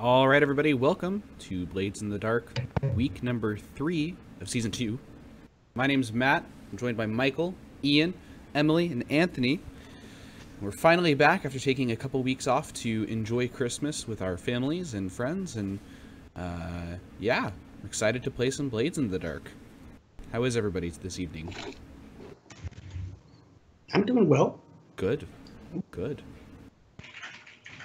All right, everybody, welcome to Blades in the Dark, week number three of season two. My name's Matt. I'm joined by Michael, Ian, Emily, and Anthony. We're finally back after taking a couple weeks off to enjoy Christmas with our families and friends, and uh, yeah, I'm excited to play some Blades in the Dark. How is everybody this evening? I'm doing well. Good, good.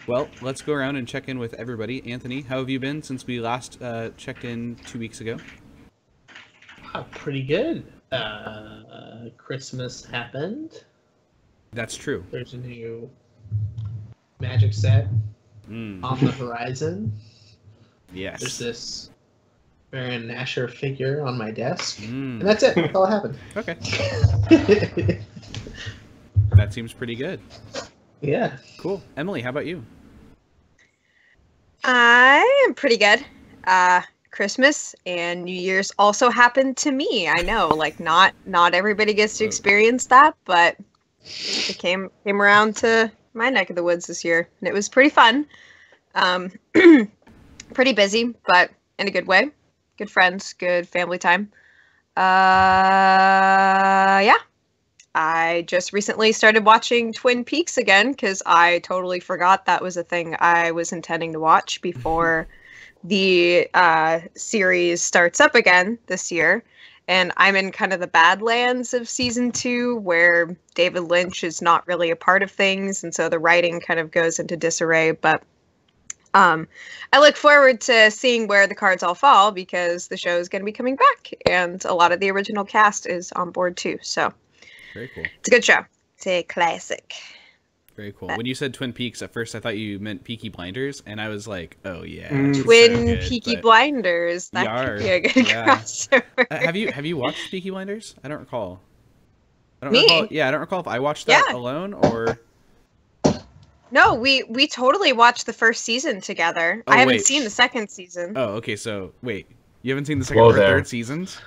Well, let's go around and check in with everybody. Anthony, how have you been since we last uh, checked in two weeks ago? Uh, pretty good. Uh, Christmas happened. That's true. There's a new magic set Mm, on the horizon. Yes. There's this Baron Nashor figure on my desk. Mm, And that's it. That's all that happened. okay, that seems pretty good. yeah. Cool. Emily, how about you? I am pretty good. Uh Christmas and New Year's also happened to me. I know, like not not everybody gets to Oh. experience that, but it came came around to my neck of the woods this year, and it was pretty fun. Um, pretty busy, but in a good way. Good friends, good family time. Uh, yeah. I just recently started watching Twin Peaks again because I totally forgot that was a thing I was intending to watch before the uh, series starts up again this year. And I'm in kind of the badlands of season two where David Lynch is not really a part of things. And so the writing kind of goes into disarray. But um, I look forward to seeing where the cards all fall because the show is going to be coming back. And a lot of the original cast is on board too. So Very cool. it's a good show. It's a classic. Very cool. When you said Twin Peaks, at first I thought you meant Peaky Blinders, and I was like, oh yeah. Mm. it's so Twin good, Peaky Blinders. That Yar, could be a good yeah. crossover. Uh, have you have you watched Peaky Blinders? I don't recall. I don't Me? recall. Yeah, I don't recall if I watched that Yeah. alone or. No, we we totally watched the first season together. Oh, I haven't wait. seen the second season. Oh, okay. So wait, you haven't seen the second Whoa or there. third seasons,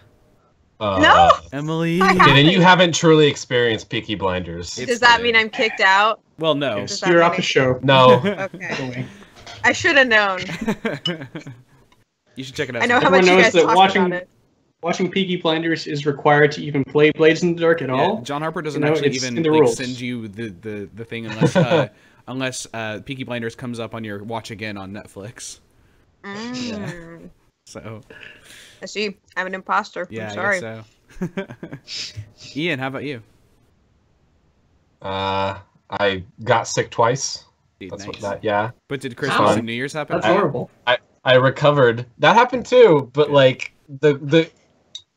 Uh, No! Emily? I Okay, then you haven't. haven't truly experienced Peaky Blinders. It's Does that mean. I'm kicked out? Well, no. Does You're off the show. No. Okay. I should have known. you should check it out. I know how sometime. much you Everyone knows guys that talked watching- about it. Watching Peaky Blinders is required to even play Blades in the Dark at Yeah, all. John Harper doesn't You know, actually even the like, send you the, the, the thing unless uh, unless uh, Peaky Blinders comes up on your watch again on Netflix. Mm. So I see. I'm an imposter. yeah, I'm sorry. I guess so. Ian, how about you? Uh, I got sick twice. Dude, That's what that. Yeah, But did Christmas Ow. and New Year's happen? That's I- horrible. I recovered. That happened too. But Yeah. like the the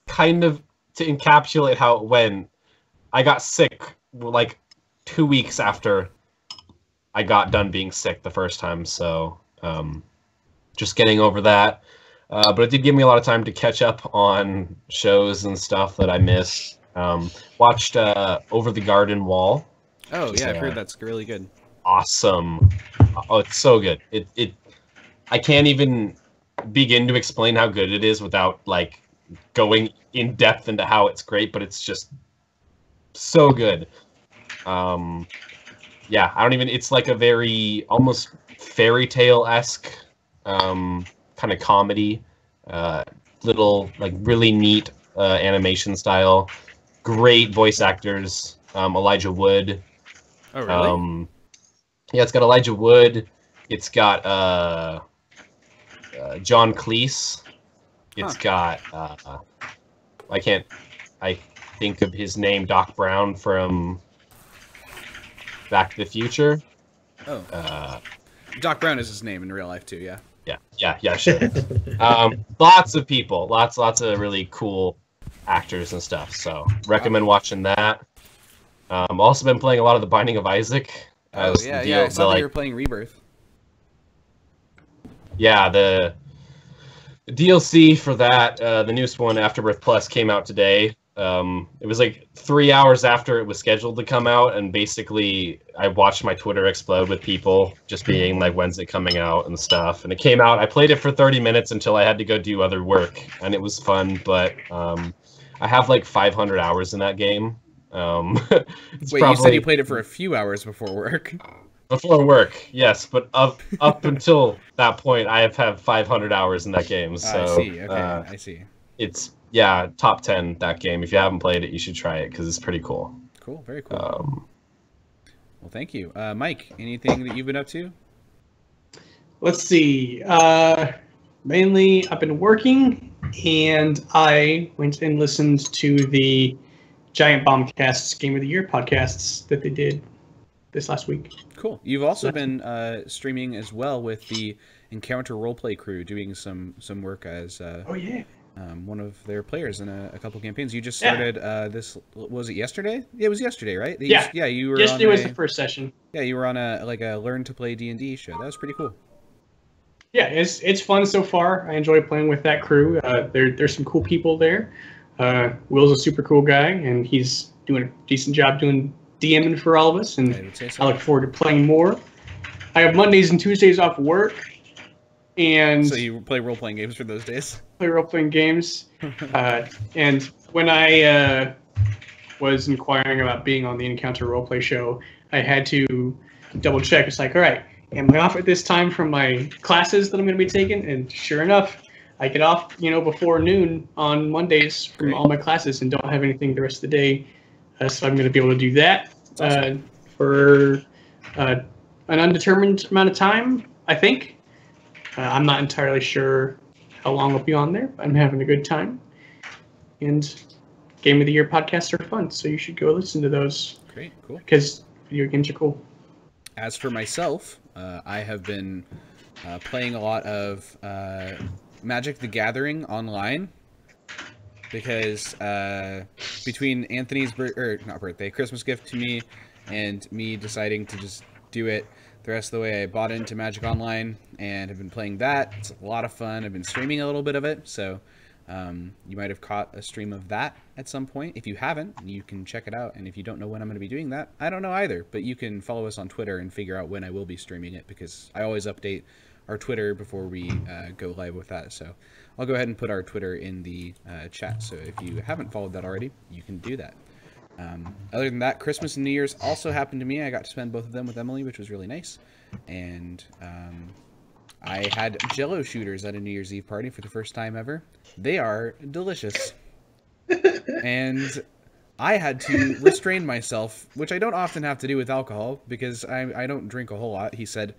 kind of to encapsulate how it went, I got sick like two weeks after I got done being sick the first time. So um, just getting over that. Uh, but it did give me a lot of time to catch up on shows and stuff that I missed. Um, watched uh, Over the Garden Wall. Oh yeah, I've heard that's really good. awesome. Oh, it's so good. It it I can't even begin to explain how good it is without like going in depth into how it's great, but it's just so good. Um yeah, I don't even it's like a very almost fairy tale esque um kind of comedy. Uh little like really neat uh animation style. Great voice actors. Um Elijah Wood, Oh really? um, yeah, it's got Elijah Wood. It's got uh, uh, John Cleese. It's got uh, I can't I think of his name Doc Brown from Back to the Future. oh, Uh, Doc Brown is his name in real life too. Yeah. Yeah, yeah, yeah, sure. um, lots of people, lots, lots of really cool actors and stuff. So recommend watching that. Um, also been playing a lot of The Binding of Isaac. Oh yeah, the yeah. I saw the, like, you were playing Rebirth. yeah, the, the DLC for that, uh, the newest one, Afterbirth Plus, came out today. Um, it was like three hours after it was scheduled to come out, and basically, I watched my Twitter explode with people just being like, "When's it coming out?" and stuff. And it came out. I played it for 30 minutes until I had to go do other work, and it was fun. But um, I have like 500 hours in that game. Um, Wait, probably you said you played it for a few hours before work. before work. Yes, but up up until that point, I have had 500 hours in that game. So I see. Okay, uh, I see. it's yeah, top 10 that game. If you haven't played it, you should try it because it's pretty cool. Cool. Very cool. Um, well, thank you, uh, Mike. Anything that you've been up to? Let's see. Uh, mainly, I've been working, and I went and listened to the Giant Bombcasts Game of the Year podcasts that they did this last week. Cool. You've also That's- been uh, streaming as well with the Encounter Roleplay crew, doing some some work as uh, Oh yeah. Um, one of their players in a, a couple campaigns. You just Yeah. started uh, this. Was it yesterday? Yeah, it was yesterday, right? You- Yeah. Yeah. You were Yesterday was a, the first session. Yeah, you were on a like a learn to play D and D show. That was pretty cool. Yeah, it's it's fun so far. I enjoy playing with that crew. Uh, there there's some cool people there. Uh, Will's a super cool guy, and he's doing a decent job doing DMing for all of us. And I say I look forward to playing more. I have Mondays and Tuesdays off work, and So you play role playing games for those days? play role playing games. uh, and when I uh, was inquiring about being on the Encounter Roleplay show, I had to double check. It's like, all right, am I off at this time from my classes that I'm going to be taking? And sure enough, I get off, you know, before noon on Mondays from Great. all my classes and don't have anything the rest of the day. Uh, so I'm going to be able to do that uh, for uh, an undetermined amount of time, I think. Uh, I'm not entirely sure how long I'll be on there, but I'm having a good time. And Game of the Year podcasts are fun, so you should go listen to those Great, cool. because video games are cool. As for myself, uh, I have been uh, playing a lot of uh, Magic the Gathering online because uh, between Anthony's bir- or not birthday, Christmas gift to me, and me deciding to just do it the rest of the way, I bought into Magic Online and have been playing that. It's a lot of fun. I've been streaming a little bit of it, so um, you might have caught a stream of that at some point. If you haven't, you can check it out. And if you don't know when I'm going to be doing that, I don't know either. But you can follow us on Twitter and figure out when I will be streaming it because I always update our Twitter before we uh, go live with that. So I'll go ahead and put our Twitter in the uh, chat. So if you haven't followed that already, you can do that. Um, other than that, Christmas and New Year's also happened to me. I got to spend both of them with Emily, which was really nice. And um, I had Jello shooters at a New Year's Eve party for the first time ever. They are delicious. and I had to restrain myself, which I don't often have to do with alcohol because I, I don't drink a whole lot. He said,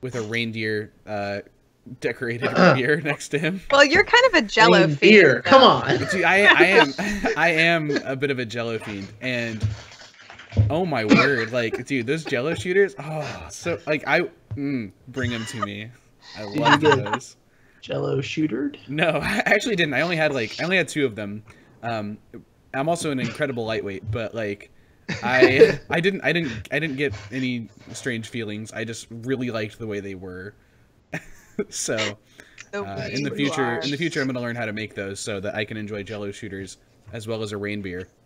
with a reindeer uh, decorated beer next to him. Well, you're kind of a Jello Green fiend. beer. though. Come on. Dude, I, I am I am a bit of a Jello fiend, and oh my word, like dude, those Jello shooters, oh, so like I mm, bring them to me. I love get- those. Jello shootered. No, I actually didn't. I only had like I only had two of them. Um, I'm also an incredible lightweight, but like I I didn't I didn't I didn't get any strange feelings. I just really liked the way they were. so uh, in the future, in the future, I'm gonna learn how to make those so that I can enjoy Jello shooters as well as a rain beer.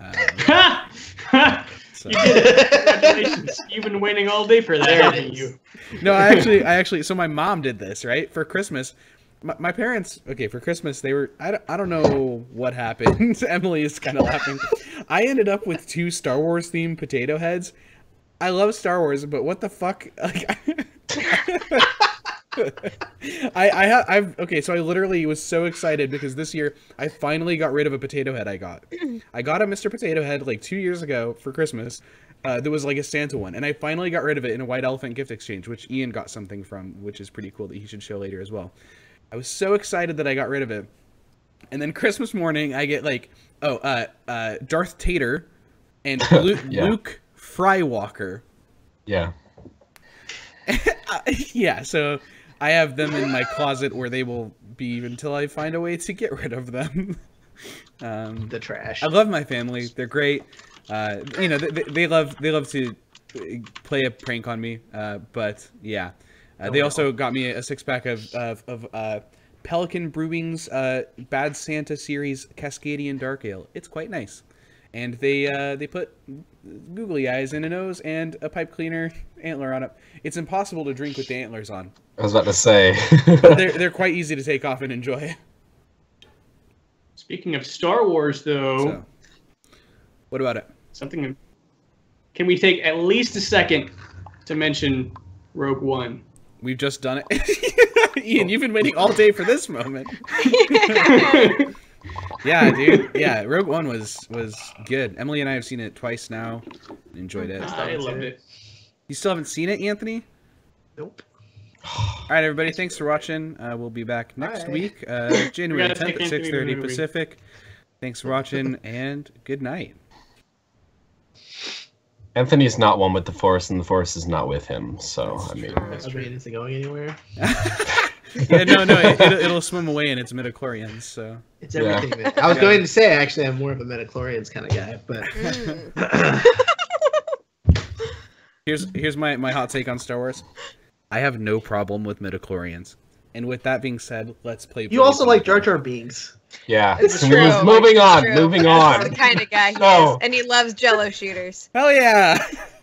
Um, Ha! Ha! so. you did it. Congratulations. You've been waiting all day for that, haven't you? No, I actually, I actually, so my mom did this right for Christmas. My, my parents, okay, for Christmas they were. I don't, I don't know what happened. Emily is kind of laughing. I ended up with two Star Wars themed potato heads. I love Star Wars, but what the fuck? Like, I I have I've okay, so I literally was so excited because this year I finally got rid of a potato head I got. I got a Mr. Potato Head like two years ago for Christmas. Uh, that was like a Santa one, and I finally got rid of it in a White Elephant gift exchange, which Ian got something from, which is pretty cool that he should show later as well. I was so excited that I got rid of it, and then Christmas morning I get like, oh, uh, uh, Darth Tater and Luke, Yeah. Luke Frywalker. Yeah. Uh, yeah, so I have them in my closet where they will be until I find a way to get rid of them. um, The trash. I love my family; they're great. Uh, you know, they, they love they love to play a prank on me. Uh, but yeah, uh, they also got me a six pack of of, of uh, Pelican Brewing's uh, Bad Santa series Cascadian Dark Ale. It's quite nice, and they uh, they put googly eyes and a nose and a pipe cleaner antler on it. It's impossible to drink with the antlers on. I was about to say. But they're they're quite easy to take off and enjoy. Speaking of Star Wars, though, So, what about it? something. Can we take at least a second to mention Rogue One? We've just done it. Ian, you've been waiting all day for this moment. Yeah, dude. Yeah, Rogue One was was good. Emily and I have seen it twice now. Enjoyed it. I loved it. You still haven't seen it, Anthony? Nope. All right, everybody. Thanks for watching. Uh, we'll be back next Bye. week, uh, January gotta 10th at Anthony to the 6:30. Pacific. Thanks for watching, and good night. Anthony's not one with the force, and the force is not with him. So I mean, That train isn't going anywhere. yeah, no, no, it, it'll, it'll swim away in its midichlorians. So It's everything. man. I was going to say actually I'm more of a metachlorians kind of guy, but Mm. here's here's my my hot take on Star Wars. I have no problem with midichlorians. And with that being said, let's play. you also like in Jar Jar Binks. yeah. It's true. move- moving on. True. Moving That's on. the kind of guy he No. is, and he loves Jello shooters. Hell yeah!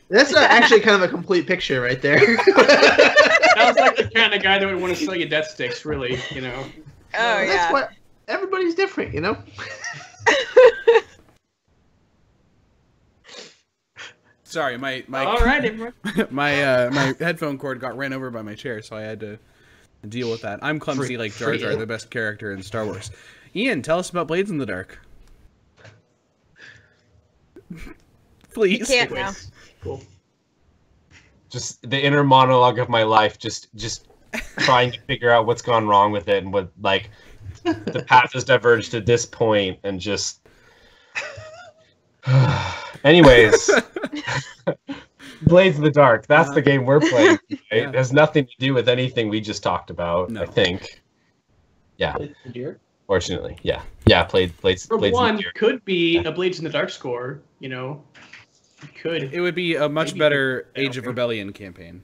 That's not actually kind of a complete picture right there. that was like the kind of guy that would want to sell you death sticks, really. You know. Oh That's yeah. what everybody's different, you know. Sorry, my my All right, everyone. my uh, my headphone cord got ran over by my chair, so I had to deal with that. I'm clumsy For- like for Jar Jar, the best character in Star Wars. Ian, tell us about Blades in the Dark. You Please. can't now. Anyways, Cool. just the inner monologue of my life just just trying to figure out what's gone wrong with it and what like the path has diverged to this point and just anyways blades in the dark that's the uh, game we're playing today. Yeah. it has nothing to do with anything we just talked about No. i think yeah fortunately yeah yeah played blades Rogue blades in the One could be a Blades in the Dark score. You know, it could. It would be a much Maybe better Age of think- Rebellion campaign.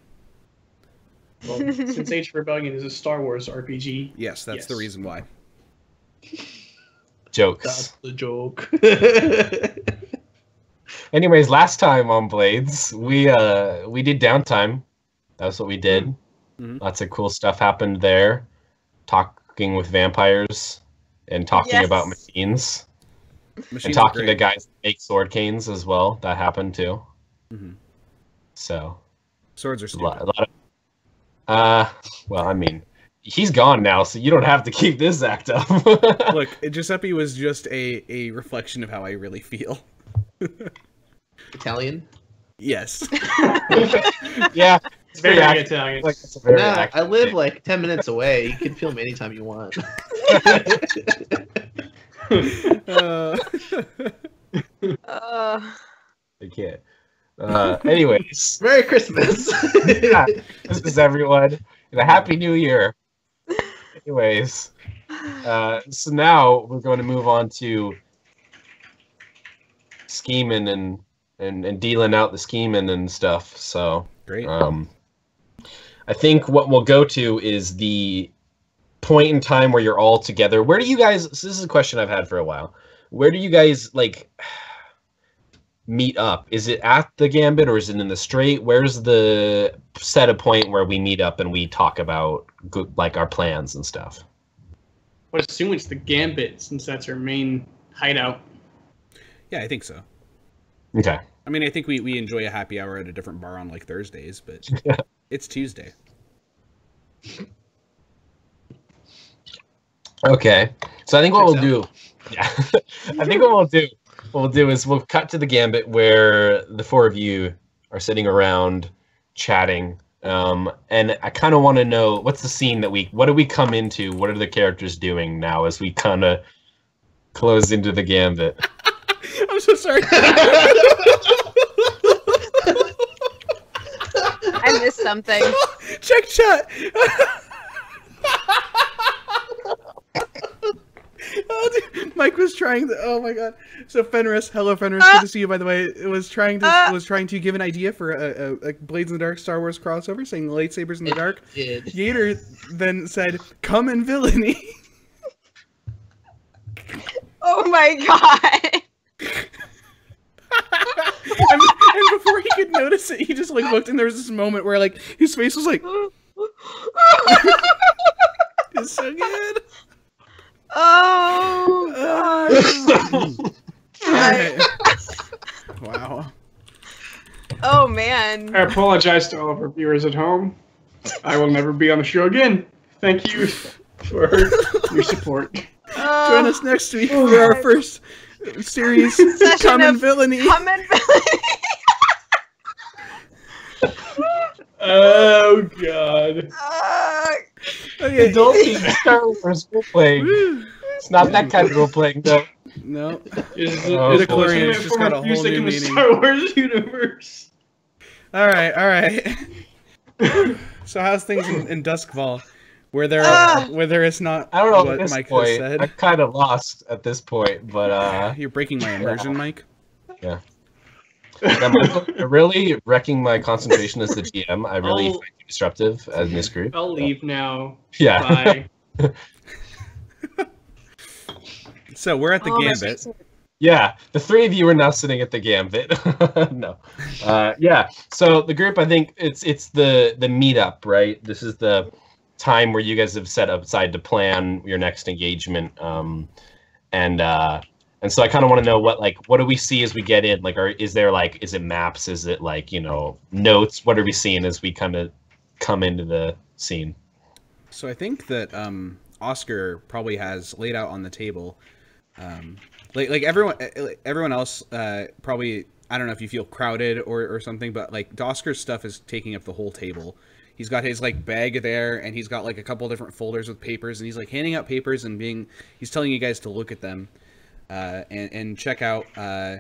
Well, since Age of Rebellion is a Star Wars RPG, Yes, that's the reason why. jokes That's the joke. anyways last time on blades we uh we did downtime that's what we did Mhm. lots of cool stuff happened there talking with vampires and talking Yes. about machines Machines and talking to guys that make sword canes as well that happened too Mhm. so Swords are a stupid. lot, a lot of uh well i mean he's gone now so you don't have to keep this act up Look, Giuseppe was just a, a reflection of how I really feel. Italian. Yes. yeah it's very Very active. Italian. like it's very Nah, I live thing. like ten minutes away. You can film me anytime you want. Uh, Uh, I can't uh anyways Merry Christmas. Yeah. this is everyone and a happy new year anyways uh so now we're going to move on to scheming and and, and dealing out the scheming and stuff so great. um i think what we'll go to is the point in time where you're all together where do you guys so this is a question i've had for a while where do you guys like meet up is it at the gambit or is it in the strait where's the set a point where we meet up and we talk about good like our plans and stuff I would assume it's the Gambit since that's our main hideout. Yeah, I think so. okay I mean, I think we, we enjoy a happy hour at a different bar on like Thursdays, but it's Tuesday. Okay. So I think what Checks we'll do, yeah, I think what we'll do, what we'll do is we'll cut to the gambit where the four of you are sitting around chatting. Um, and I kind of want to know what's the scene that we, what do we come into? What are the characters doing now as we kind of close into the gambit? I'm so sorry. I missed something. check chat. Oh, dude. Mike was trying to. Oh my god! So Fenris, hello Fenris, good to see you. By the way, it was trying to Uh. was trying to give an idea for a, a, a Blades in the Dark Star Wars crossover, saying lightsabers in the dark. Did. Yater then said, "Come in villainy." Oh my god. and, and before he could notice it, he just like looked, and there was this moment where like his face was like, "It's so good." Oh god. Wow. Oh man. I apologize to all of our viewers at home. I will never be on the show again. Thank you for your support. Join Uh, us next week for our first series, Session Common of Villainy. come in Oh god. uh, Okay. Adult Star Wars role playing. It's not that kind of role playing though. No. Is Oh, is boy. ultimate It's just form got of a whole music new in the meaning. Star Wars universe. All right. All right. so how's things in, in Duskwall, where there Ah. where there is not I don't know what at this Mike has point. said? I'm kind of lost at this point, but uh, You're breaking my immersion, Mike. yeah, I'm really wrecking my concentration as the GM. I really Oh. find you disruptive as this group. I'll leave now. Yeah, Bye. So we're at the oh, Gambit. yeah. The three of you are now sitting at the gambit. no, uh, yeah. So the group, I think it's it's the the meetup, right? This is the time where you guys have set aside to plan your next engagement, um, and uh, and so I kind of want to know what like what do we see as we get in? Like, are is there like is it maps? Is it like you know notes? What are we seeing as we kind of come into the scene? So I think that um, Oscar probably has laid out on the table, um, like like everyone uh, everyone else uh, probably I don't know if you feel crowded or, or something, but like Oscar's stuff is taking up the whole table. He's got his like bag there, and he's got like a couple different folders with papers, and he's like handing out papers and being he's telling you guys to look at them uh, and and check out uh,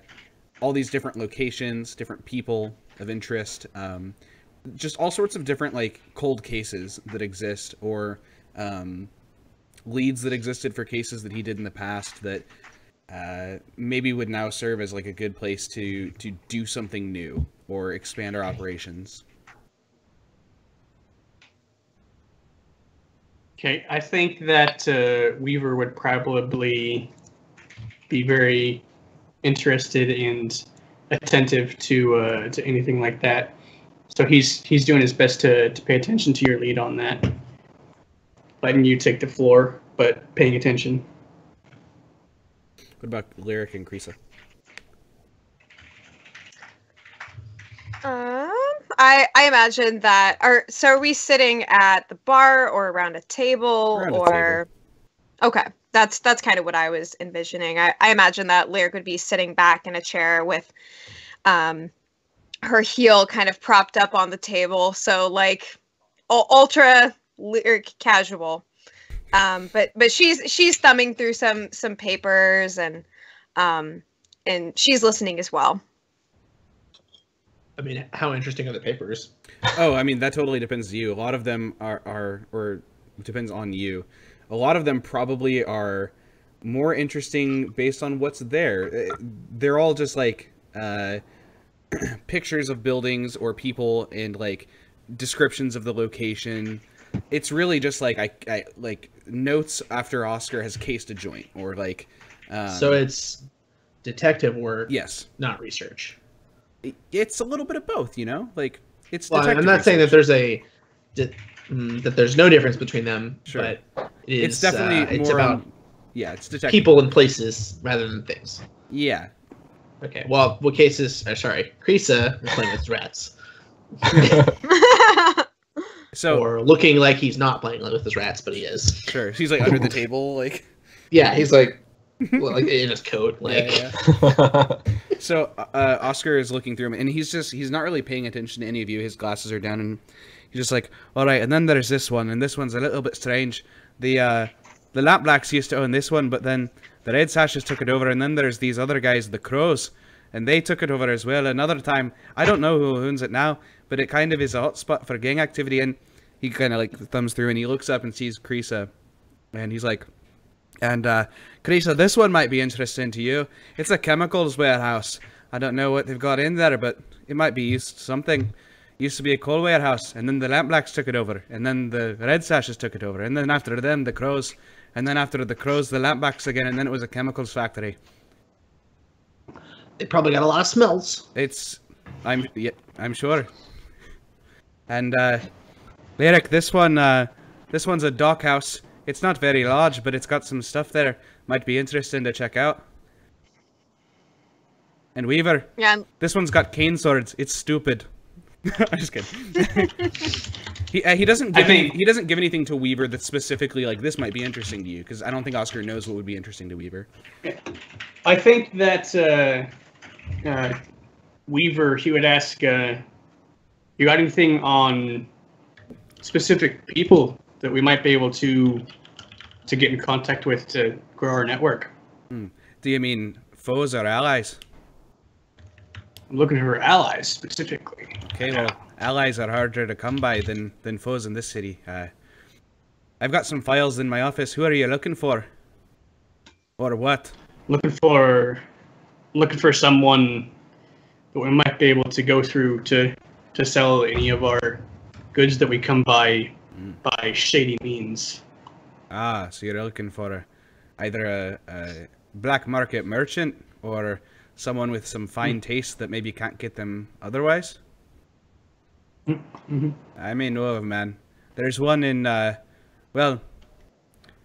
all these different locations, different people of interest. Um, just all sorts of different like cold cases that exist or um, leads that existed for cases that he did in the past that uh, maybe would now serve as like a good place to to do something new or expand our operations. Okay, I think that uh, Weaver would probably be very interested and attentive to uh, to anything like that. So he's he's doing his best to, to pay attention to your lead on that, letting you take the floor, but paying attention. What about Lyric and Krisa? Um, I I imagine that. Are so are we sitting at the bar or around a table Around a or? Okay, that's that's kind of what I was envisioning. I I imagine that Lyric would be sitting back in a chair with, um, her heel kind of propped up on the table, so like, u- ultra lyric casual. Um, but but she's she's thumbing through some some papers and, um, and she's listening as well. I mean, how interesting are the papers? Oh, I mean that totally depends to you. A lot of them are are or depends on you. A lot of them probably are more interesting based on what's there. Uh, They're all just like uh, pictures of buildings or people and like descriptions of the location. It's really just like I, I like notes after Oscar has cased a joint or like. Um, so it's detective work, yes, not research. It's a little bit of both. You know, like it's. Well, I'm not saying that there's a di- mm, that there's no difference between them, Sure. but it is, It's definitely uh, it's more. about um, yeah, it's detective. people and places rather than things. Yeah, Okay. Well, what cases? Uh, sorry, Krisa is playing with rats, So or looking like he's not playing with his rats, but he is. sure, he's like under the table, like Yeah, he's like, well, like in his coat, like. yeah, yeah. So uh, Oscar is looking through him, and he's just he's not really paying attention to any of you. His glasses are down, and he's just like, all right. And then there's this one, and this one's a little bit strange. The uh, the Lampblacks used to own this one, but then the Red Sashes took it over, and then there's these other guys, the Crows, and they took it over as well. Another time, I don't know who owns it now, but it kind of is a hotspot for gang activity, and he kind of like thumbs through and he looks up and sees Creasa, and he's like, and uh, Creasa, this one might be interesting to you. It's a chemicals warehouse. I don't know what they've got in there, but it might be used something. Used to be a coal warehouse, and then the Lampblacks took it over, and then the Red Sashes took it over, and then after them the Crows, and then after the Crows the Lampblacks again, and then it was a chemicals factory. They probably got a lot of smells. It's, I'm, yeah, I'm sure. And uh, Lyric, this one, uh, this one's a dock house. It's not very large, but it's got some stuff there. Might be interesting to check out. And Weaver, Yeah, this one's got cane swords. It's stupid. I'm just kidding. he uh, he doesn't give any, he doesn't give anything to Weaver that's specifically like this might be interesting to you because I don't think Oscar knows what would be interesting to Weaver. I think that uh, uh, Weaver, he would ask, uh, you got anything on specific people that we might be able to to get in contact with to grow our network? Do you mean foes or allies? I'm looking for allies specifically. Okay, well, allies are harder to come by than than foes in this city. Uh, I've got some files in my office. Who are you looking for? Or what? Looking for looking for someone that we might be able to go through to to sell any of our goods that we come by by shady means. Ah, so you're looking for either a, a black market merchant or someone with some fine taste that maybe can't get them otherwise? Mhm. I may know of a man. There's one in, uh, well,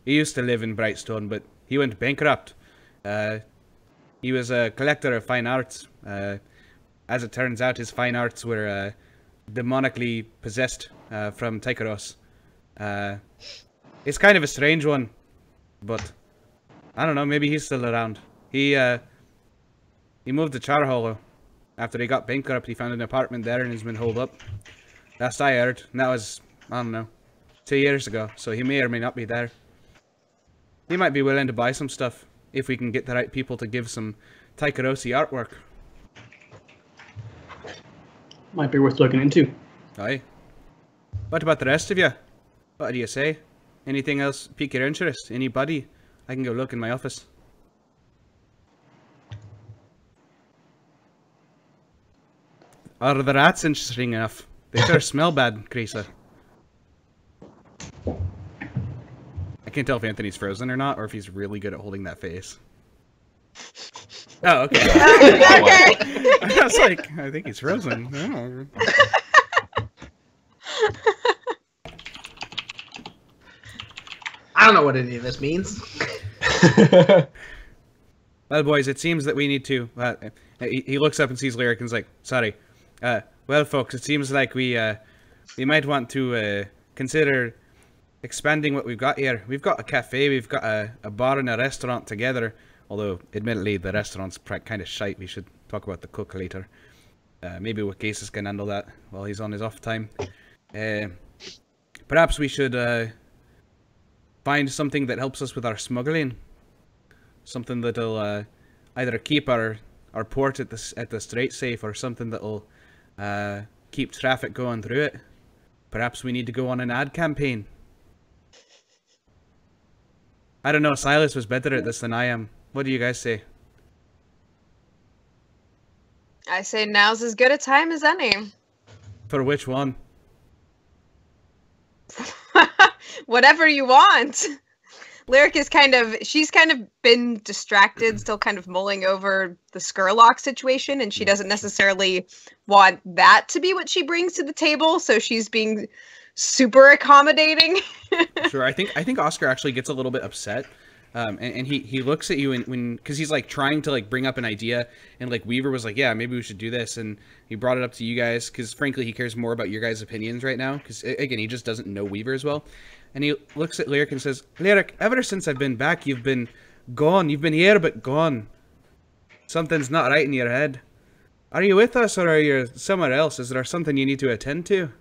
he used to live in Brightstone, but he went bankrupt. Uh, he was a collector of fine arts. Uh, as it turns out, his fine arts were uh, demonically possessed uh, from Tycheros. Uh, it's kind of a strange one, but I don't know. Maybe he's still around. He uh, he moved to Charhollow after he got bankrupt. He found an apartment there and has been holed up. Last I heard, and that was I don't know, two years ago. So he may or may not be there. He might be willing to buy some stuff if we can get the right people to give some Tycherosi artwork. Might be worth looking into. Aye. What about the rest of you? What do you say? Anything else pique your interest? Anybody? I can go look in my office. Are the rats interesting enough? They sure smell bad, Creasa. I can't tell if Anthony's frozen or not, or if he's really good at holding that face. Oh, okay. okay. I was like, I think he's frozen. Oh. I don't know what any of this means. Well, boys, it seems that we need to. Uh, he, he looks up and sees Lyric and's like, "Sorry." Uh, well, folks, it seems like we uh, we might want to uh, consider expanding what we've got here. We've got a cafe, we've got a, a bar and a restaurant together. Although, admittedly, the restaurant's kind of shite. We should talk about the cook later. Uh, maybe Wacasis can handle that while he's on his off time. Uh, perhaps we should uh, find something that helps us with our smuggling something that'll uh, either keep our our port at the at the strait safe or something that'll uh, keep traffic going through it. Perhaps we need to go on an ad campaign. I don't know. Silas was better at this than I am. What do you guys say? I say now's as good a time as any. For which one? Whatever you want. Lyric is kind of she's kind of been distracted, still kind of mulling over the Scurlock situation, and she doesn't necessarily want that to be what she brings to the table, so she's being super accommodating. Sure. I think I think Oscar actually gets a little bit upset. Um, and, and he, he looks at you and when because he's like trying to like bring up an idea and like Weaver was like yeah maybe we should do this and he brought it up to you guys because frankly he cares more about your guys' opinions right now because again he just doesn't know Weaver as well and he looks at Lyric and says Lyric ever since I've been back you've been gone you've been here but gone something's not right in your head are you with us or are you somewhere else is there something you need to attend to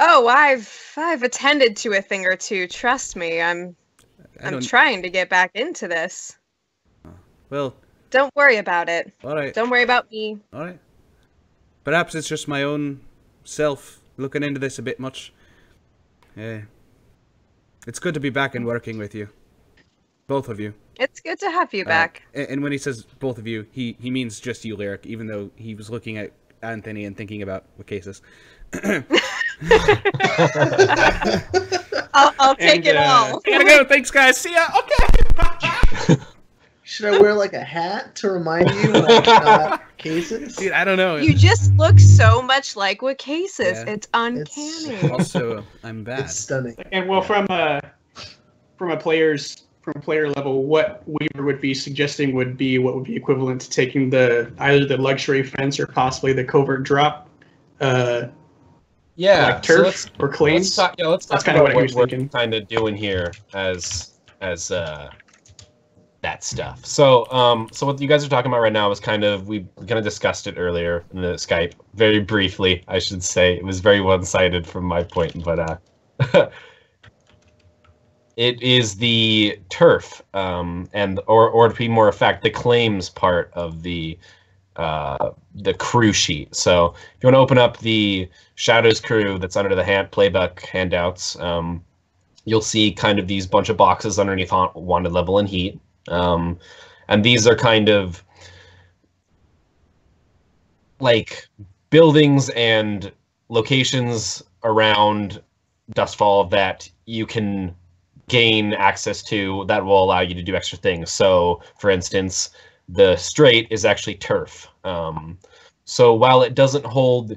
oh, I've I've attended to a thing or two. Trust me, I'm I'm trying to get back into this. well Don't worry about it. all right Don't worry about me. All right. Perhaps it's just my own self looking into this a bit much. Yeah. It's good to be back and working with you. Both of you. It's good to have you Uh, back. and when he says both of you, he, he means just you, Lyric, even though he was looking at Anthony and thinking about Wacasis. I'll, I'll take And, it uh, all. I gotta go. Thanks, guys. See ya. Okay. Should I wear like a hat to remind you when I'm not cases? Dude, I don't know. You just look so much like Wacasis. Yeah. It's uncanny. also, I'm bad. It's stunning. And well, from a from a player's from a player level, what Weaver would be suggesting would be what would be equivalent to taking the either the luxury fence or possibly the covert drop, uh, Yeah, like so turf let's- or Let's claims. talk, yeah, let's That's talk kinda what what we're thinking. kind of doing here as as uh, that stuff. So, um, so what you guys are talking about right now is kind of we kind of discussed it earlier in the Skype, very briefly, I should say. It was very one sided from my point, but uh, it is the turf, um, and or or to be more effect, the claims part of the uh, the crew sheet. So if you want to open up the Shadows crew that's under the hand playbook handouts, um, you'll see kind of these bunch of boxes underneath wanted level and heat. Um, and these are kind of like buildings and locations around Duskwall that you can gain access to that will allow you to do extra things. So, for instance, the strait is actually turf. Um, so while it doesn't hold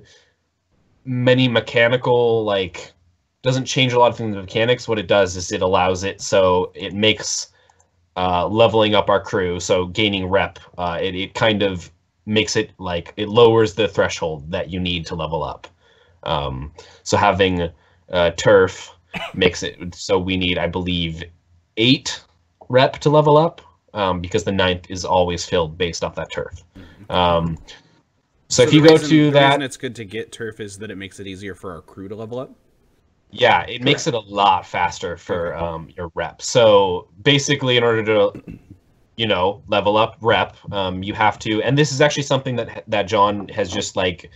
many mechanical like doesn't change a lot of things in the mechanics, what it does is it allows it so it makes uh, leveling up our crew, so gaining rep, uh, it, it kind of makes it like it lowers the threshold that you need to level up. Um, so having uh, turf makes it so we need, I believe, eight rep to level up um, because the ninth is always filled based off that turf. Um, so, if the you go reason- to the that, reason it's good to get turf is that it makes it easier for our crew to level up. Yeah, it makes it a lot faster for um, your rep. So basically, in order to, you know, level up rep, um, you have to. And this is actually something that that John has just like,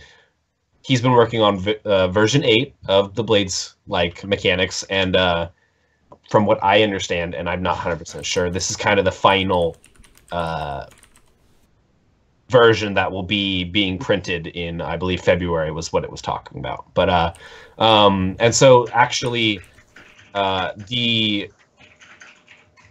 he's been working on v- uh, version eight of the blades like mechanics, and uh, from what I understand, and I'm not 100 percent sure, this is kind of the final. Uh, version that will be being printed in i believe february was what it was talking about but uh um, and so actually, uh, the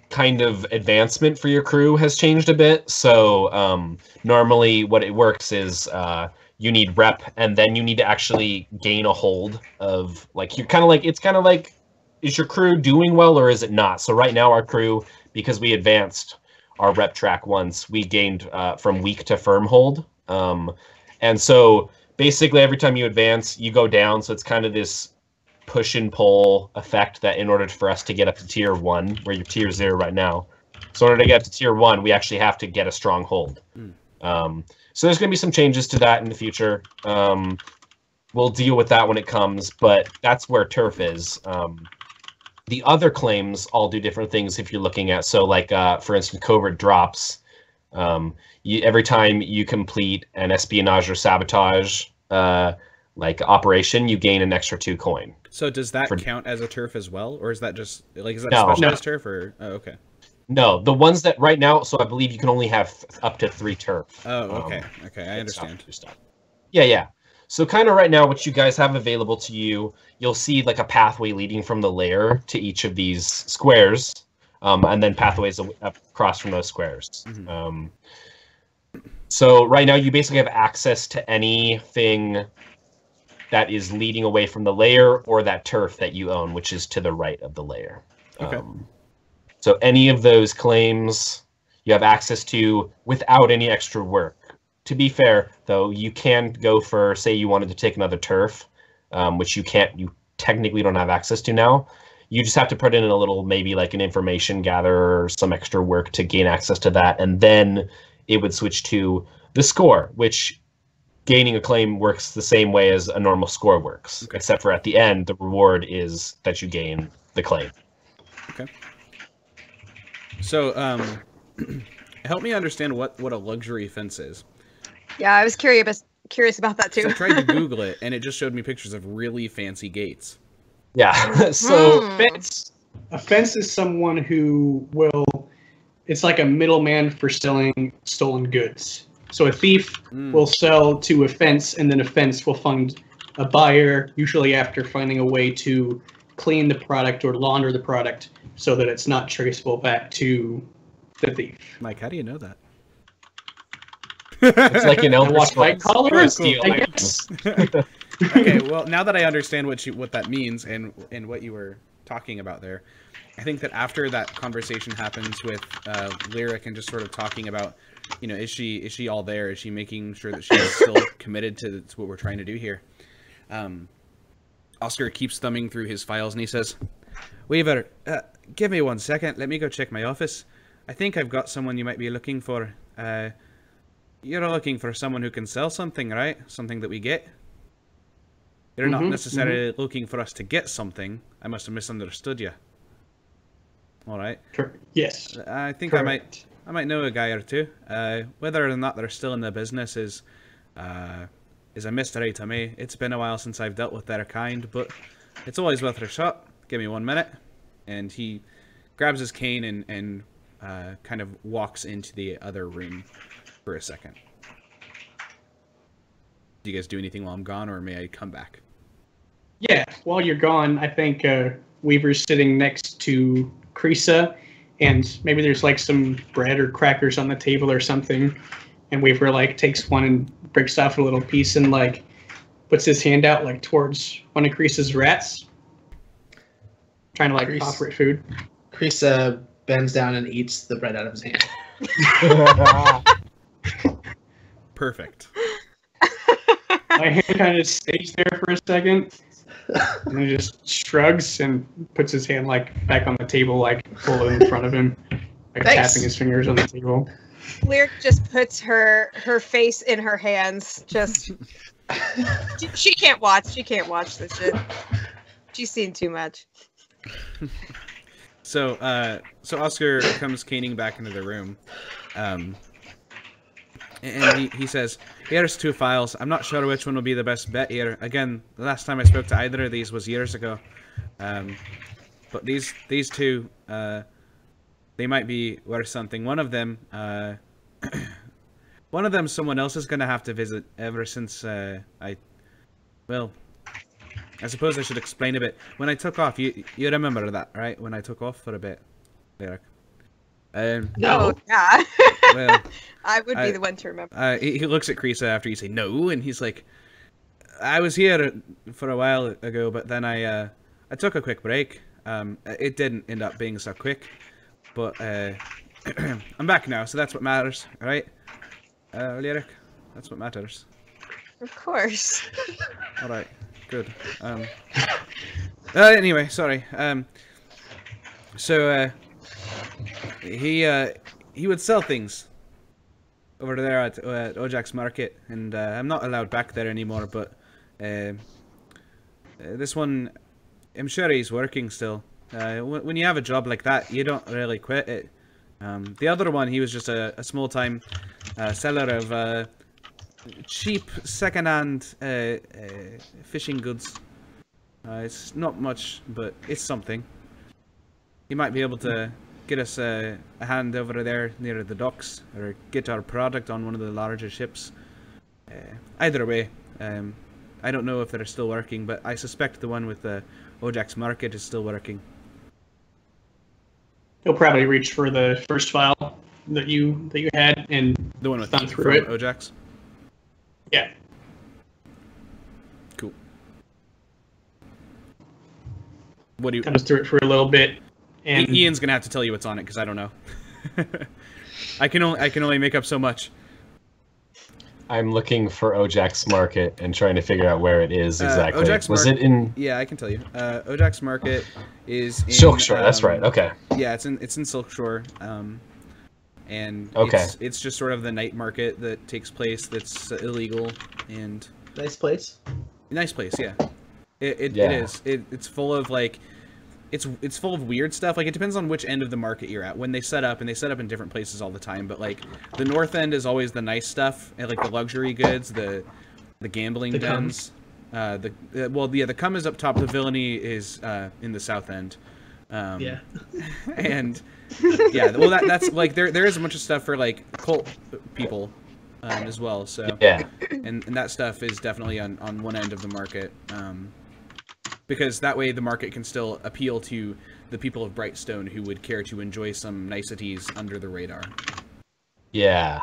kind of advancement for your crew has changed a bit. So um, normally, what it works is uh, you need rep, and then you need to actually gain a hold of like you're kind of like it's kind of like is your crew doing well or is it not? So right now, our crew because we advanced our rep track once, we gained uh, from weak to firm hold, um, and so basically every time you advance you go down. So it's kind of this push and pull effect that in order for us to get up to tier one where you're tier zero right now. So in order to get to tier one we actually have to get a strong hold. Mm. um, so there's going to be some changes to that in the future. Um, we'll deal with that when it comes but that's where turf is. Um, the other claims all do different things if you're looking at so like uh, for instance covert drops um, you, every time you complete an espionage or sabotage uh, like operation, you gain an extra two coin. So does that For- count as a turf as well, or is that just like is that No. a specialized turf or? Oh, okay. No, the ones that right now. So I believe you can only have up to three turf. Oh, um, okay. Okay, I and stuff, understand. stuff. Yeah, yeah. So kind of right now, what you guys have available to you, you'll see like a pathway leading from the layer to each of these squares, um, and then pathways across from those squares. Mhm. Um, so right now, you basically have access to anything that is leading away from the layer or that turf that you own, which is to the right of the layer. Okay. Um, so any of those claims you have access to without any extra work. To be fair, though, you can go for say you wanted to take another turf, um, which you can't. You technically don't have access to now. You just have to put in a little, maybe like an information gather or some extra work to gain access to that, and then it would switch to the score, which gaining a claim works the same way as a normal score works, Okay. except for at the end, the reward is that you gain the claim. Okay. So, um, help me understand what what a luxury fence is. Yeah, I was curious curious about that So too. I tried to Google it, and it just showed me pictures of really fancy gates. Yeah. so Hmm. fence a fence is someone who will it's like a middleman for selling stolen goods so a thief Mm. will sell to a fence and then a fence will find a buyer usually after finding a way to clean the product or launder the product so that it's not traceable back to the thief Mike, how do you know that? It's like an I elder watch White Scrolls Collar, steel. I guess. okay, well, now that I understand what you what that means and and what you were talking about there, I think that after that conversation happens with uh, Lyric and just sort of talking about, you know, is she is she all there? Is she making sure that she's still committed to, to what we're trying to do here? Um, Oscar keeps thumbing through his files and he says, "Weaver, uh, give me one second. Let me go check my office. I think I've got someone you might be looking for. Uh, you're looking for someone who can sell something, right? Something that we get." You're not Mhm, necessarily looking for us to get something. I must have misunderstood you. All right. Yes I think I might. I might know a guy or two. Uh, whether or not they're still in the business is uh, is a mystery to me. It's been a while since I've dealt with their kind, but it's always worth a shot. Give me one minute, and he grabs his cane and and uh, kind of walks into the other room for a second. Do you guys do anything while I'm gone, or may I come back? Yeah, while you're gone, I think uh, Weaver's sitting next to Creasa, and maybe there's like some bread or crackers on the table or something. And Weaver like takes one and breaks off a little piece and like puts his hand out like towards one of Creasa's rats, trying to like Crease. offer it food. Creasa bends down and eats the bread out of his hand. Perfect. My hand kind of stays there for a second, and then just shrugs and puts his hand like back on the table, like full in front of him, like Thanks. tapping his fingers on the table. Lyric just puts her her face in her hands. Just she, she can't watch. She can't watch this shit. She's seen too much. So, uh, so Oscar comes caning back into the room, um, and he, he says, "Here's two files. I'm not sure which one will be the best bet here. Again, the last time I spoke to either of these was years ago, um, but these these two, uh, they might be worth something. One of them, uh, one of them, someone else is going to have to visit ever since uh, I, well." I suppose I should explain a bit. When I took off, you you remember that, right? When I took off for a bit, Derek. Um, No. Oh, yeah. well, I would be I- the one to remember. uh, he, looks at Creasa after you say no, and he's like, "I was here for a while ago, but then I uh, I took a quick break. Um, it didn't end up being so quick, but uh, I'm back now, so that's what matters, right? Uh, Lyric, that's what matters. Of course. All right, good. Um, uh, anyway, sorry. Um, so uh, he uh, he would sell things over there at, uh, at Ojak's market, and uh, I'm not allowed back there anymore. But uh, uh, this one, I'm sure he's working still. Uh, when, you have a job like that, you don't really quit it. Um, the other one, he was just a, a small-time uh, seller of uh, cheap second-hand fishing goods. It's not much, but it's something. He might be able to get us uh, a hand over there near the docks, or get our product on one of the larger ships. Uh, either way, um, I don't know if they're still working, but I suspect the one with the Ojak's Market is still working. He'll probably reach for the first file that you that you had, and The one with Thumb through it. Ojak's. yeah, Cool. What do you? comes through it for a little bit, and Ian's gonna have to tell you what's on it because I don't know. I can only I can only make up so much. I'm looking for Ojak's Market and trying to figure out where it is Uh, exactly. Ojak's Was Market- it in Yeah, I can tell you. Uh, Ojak's Market is in, Silk Shore? That's um, right. Okay. Yeah, it's in it's in Silk Shore. Um, and Okay. it's, it's just sort of the night market that takes place that's uh, illegal and Nice place. nice place. Yeah, it it, Yeah. it is. It, it's full of like. It's it's full of weird stuff. Like it depends on which end of the market you're at. When they set up, and they set up in different places all the time. But like the north end is always the nice stuff, and like the luxury goods, the the gambling The cum. dens. Uh, the uh, well, yeah, the cum is up top. The villainy is uh, in the south end. Um, Yeah. and yeah, well, that, that's like there there is a bunch of stuff for like cult people um, as well. So Yeah. and, and that stuff is definitely on, on one end of the market um, because that way the market can still appeal to the people of Brightstone who would care to enjoy some niceties under the radar. Yeah.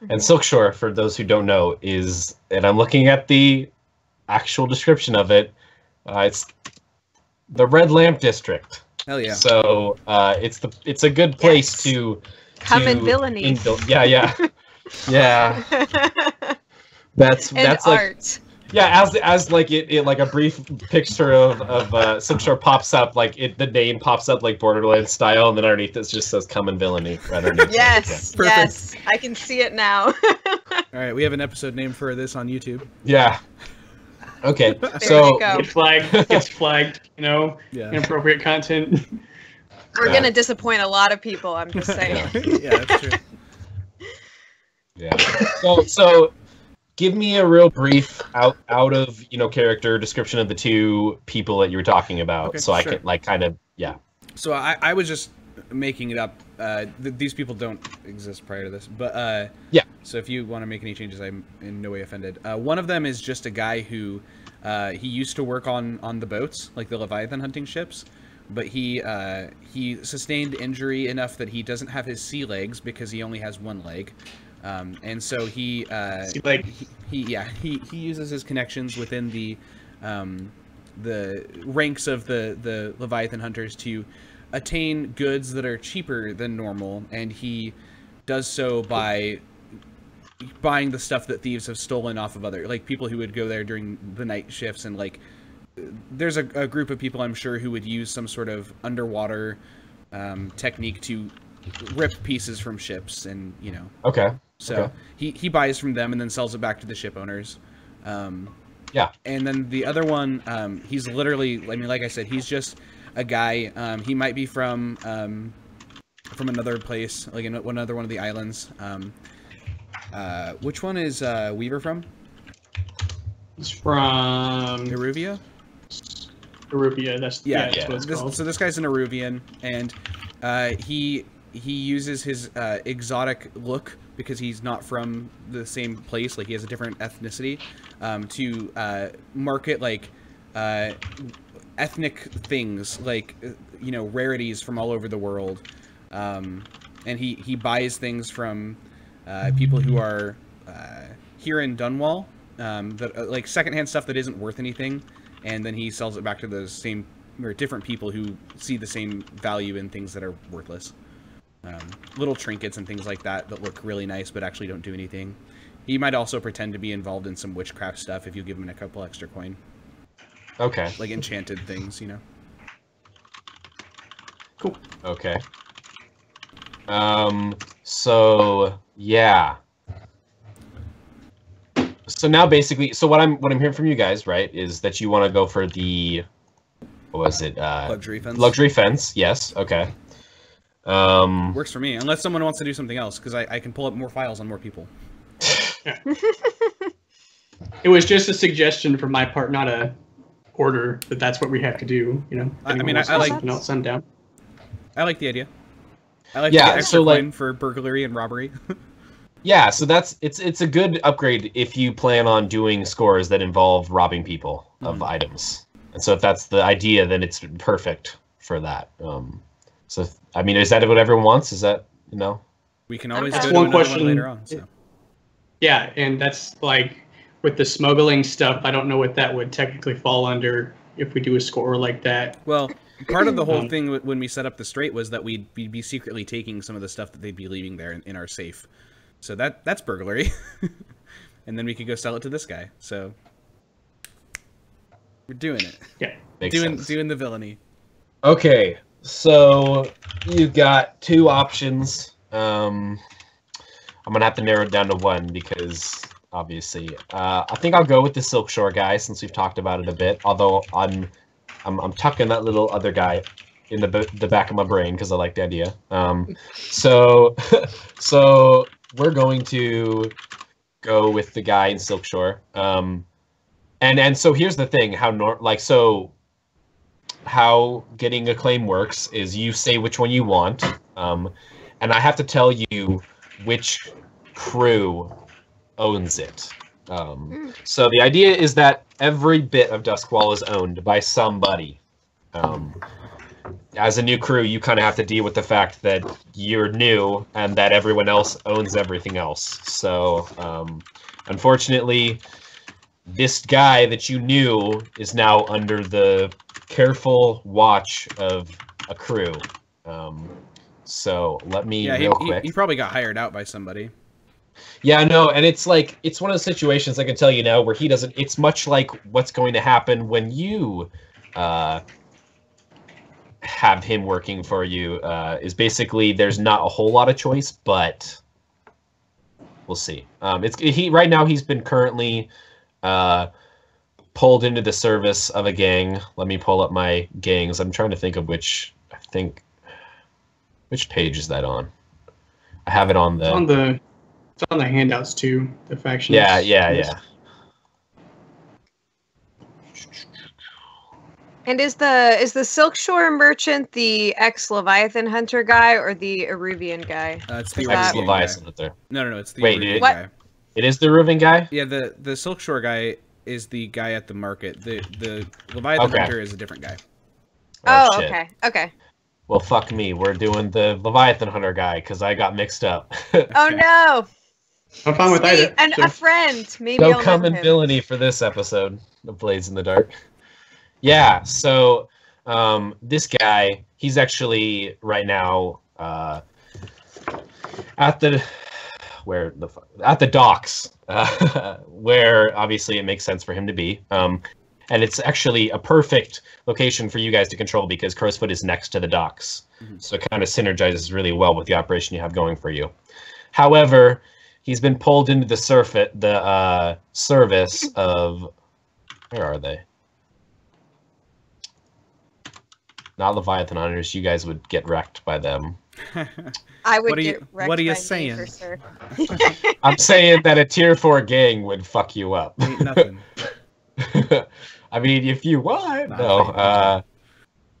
And Silkshore, for those who don't know, is and I'm looking at the actual description of it. Uh, it's the Red Lamp District. Hell yeah! So uh, it's the it's a good place Yes. to Come to in villainy. indul- yeah, yeah, yeah. That's and that's like art. Yeah. As as like it, it like a brief picture of of uh, Silkshore pops up like it the name pops up like Borderlands style, and then underneath it just says "Come in villainy." Right underneath. Yes, Perfect. yes, I can see it now. All right, we have an episode name for this on YouTube. Yeah. Okay. there so we go. Get flagged, gets flagged, you know, Yeah, inappropriate content. We're Yeah. gonna disappoint a lot of people. I'm just saying. yeah, that's true. Yeah. So so give me a real brief out out of you know character description of the two people that you were talking about, Okay, so I sure. can like kind of yeah. So I, I was just making it up. Uh, th- these people don't exist prior to this, but uh, Yeah. So if you want to make any changes, I'm in no way offended. Uh, one of them is just a guy who uh, he used to work on on the boats, like the Leviathan hunting ships, but he uh, he sustained injury enough that he doesn't have his sea legs because he only has one leg, um, and so he uh, See, like, he, he yeah he, he uses his connections within the um, the ranks of the the leviathan hunters to attain goods that are cheaper than normal and he does so by buying the stuff that thieves have stolen off of other like people who would go there during the night shifts and like there's a, a group of people i'm sure who would use some sort of underwater um, technique to rip pieces from ships and you know Okay. So Okay. he, he buys from them and then sells it back to the ship owners. Um, Yeah. And then the other one, um, he's literally, I mean, like I said, he's just a guy. Um, he might be from um, from another place, like in one one of the islands. Um, uh, which one is uh, Weaver from? it's from Iruvia? Arabia. That's yeah, Yeah, that's yeah. what it's This, called. so this guy's an Iruvian, and uh, he he uses his uh, exotic look because he's not from the same place. Like he has a different ethnicity um, to uh, market like uh, ethnic things, like you know rarities from all over the world. Um, and he he buys things from uh, people who are uh, here in Duskwall, um, that uh, like secondhand stuff that isn't worth anything, and then he sells it back to the same or different people who see the same value in things that are worthless. Um, little trinkets and things like that that look really nice but actually don't do anything. He might also pretend to be involved in some witchcraft stuff if you give him a couple extra coin, Okay. like enchanted things, you know. cool. Okay. Um. So yeah. So now basically, so what I'm what I'm hearing from you guys, right, is that you want to go for the, what was it? Uh, Luxury fence. luxury fence. Yes. Okay. Um. works for me, unless someone wants to do something else, because I, I can pull up more files on more people. It was just a suggestion from my part, not a order. that that's what we have to do. You know. I- I mean, I- I like- something else, send down. I like the idea. I like Yeah, to get extra so, like- for burglary and robbery. Yeah. So that's it's it's a good upgrade if you plan on doing scores that involve robbing people of Mhm. items. And so if that's the idea, then it's perfect for that. Um. So I mean, is that what everyone wants? Is that you know? we can always Okay. go to One question- one later on. So. Yeah, and that's like with the smuggling stuff. I don't know what that would technically fall under if we do a score like that. Well, part of the whole Um, thing when we set up the strait was that we'd be, be secretly taking some of the stuff that they'd be leaving there in, in our safe. So that that's burglary. and then we could go sell it to this guy. So we're doing it. Yeah. Makes doing sense. doing the villainy. Okay, so you've got two options. Um, I'm gonna have to narrow it down to one because obviously, uh, I think I'll go with the Silk Shore guy since we've talked about it a bit. Although I'm, I'm, I'm tucking that little other guy in the the back of my brain because I like the idea. Um, so, so we're going to go with the guy in Silkshore. Um, and and so here's the thing: how nor- like so how getting a claim works is you say which one you want, um, and I have to tell you which crew owns it. Um, Mm. so the idea is that every bit of Duskwall is owned by somebody. Um, as a new crew, you kind of have to deal with the fact that you're new and that everyone else owns everything else. So, um, unfortunately, this guy that you knew is now under the careful watch of a crew. Um, so let me Yeah, he, he, he probably got hired out by somebody. Yeah, no, and it's like it's one of the situations I can tell you now where he doesn't. It's much like what's going to happen when you uh, have him working for you. Uh, is basically there's not a whole lot of choice, but we'll see. Um, it's he right now. He's been currently uh, pulled into the service of a gang. Let me pull up my gangs. I'm trying to think of which. I think which page is that on? I have it on the. It's on the it's on the handouts too. The factions. Yeah, yeah, yeah. And is the is the Silkshore merchant the ex Leviathan hunter guy or the Iruvian guy? Uh, it's the Is Iruvian that- guy. Leviathan up there. No, no, no. It's the Wait, Iruvian it- What? guy. It is the Iruvian guy. Yeah, the the Silkshore guy is the guy at the market. The the Leviathan Okay. Hunter is a different guy. Oh, shit. okay, okay. Well, fuck me. We're doing the Leviathan Hunter guy because I got mixed up. Oh no! I'm fine with See, either. and so- a friend. Maybe no I'll come know in him. villainy for this episode of Blades in the Dark. Yeah, so um, this guy, he's actually right now uh, at the where the at the docks, uh, where obviously it makes sense for him to be. Um, and it's actually a perfect location for you guys to control because Crowsfoot is next to the docks, Mhm. so it kind of synergizes really well with the operation you have going for you. However, he's been pulled into the surf the uh, service of where are they? Not Leviathan Hunters. You guys would get wrecked by them. I would What are you- get what are you by saying? Neighbor, sir. I'm saying that a tier four gang would fuck you up. Ain't nothing. I mean, if you want, Nah, no, uh,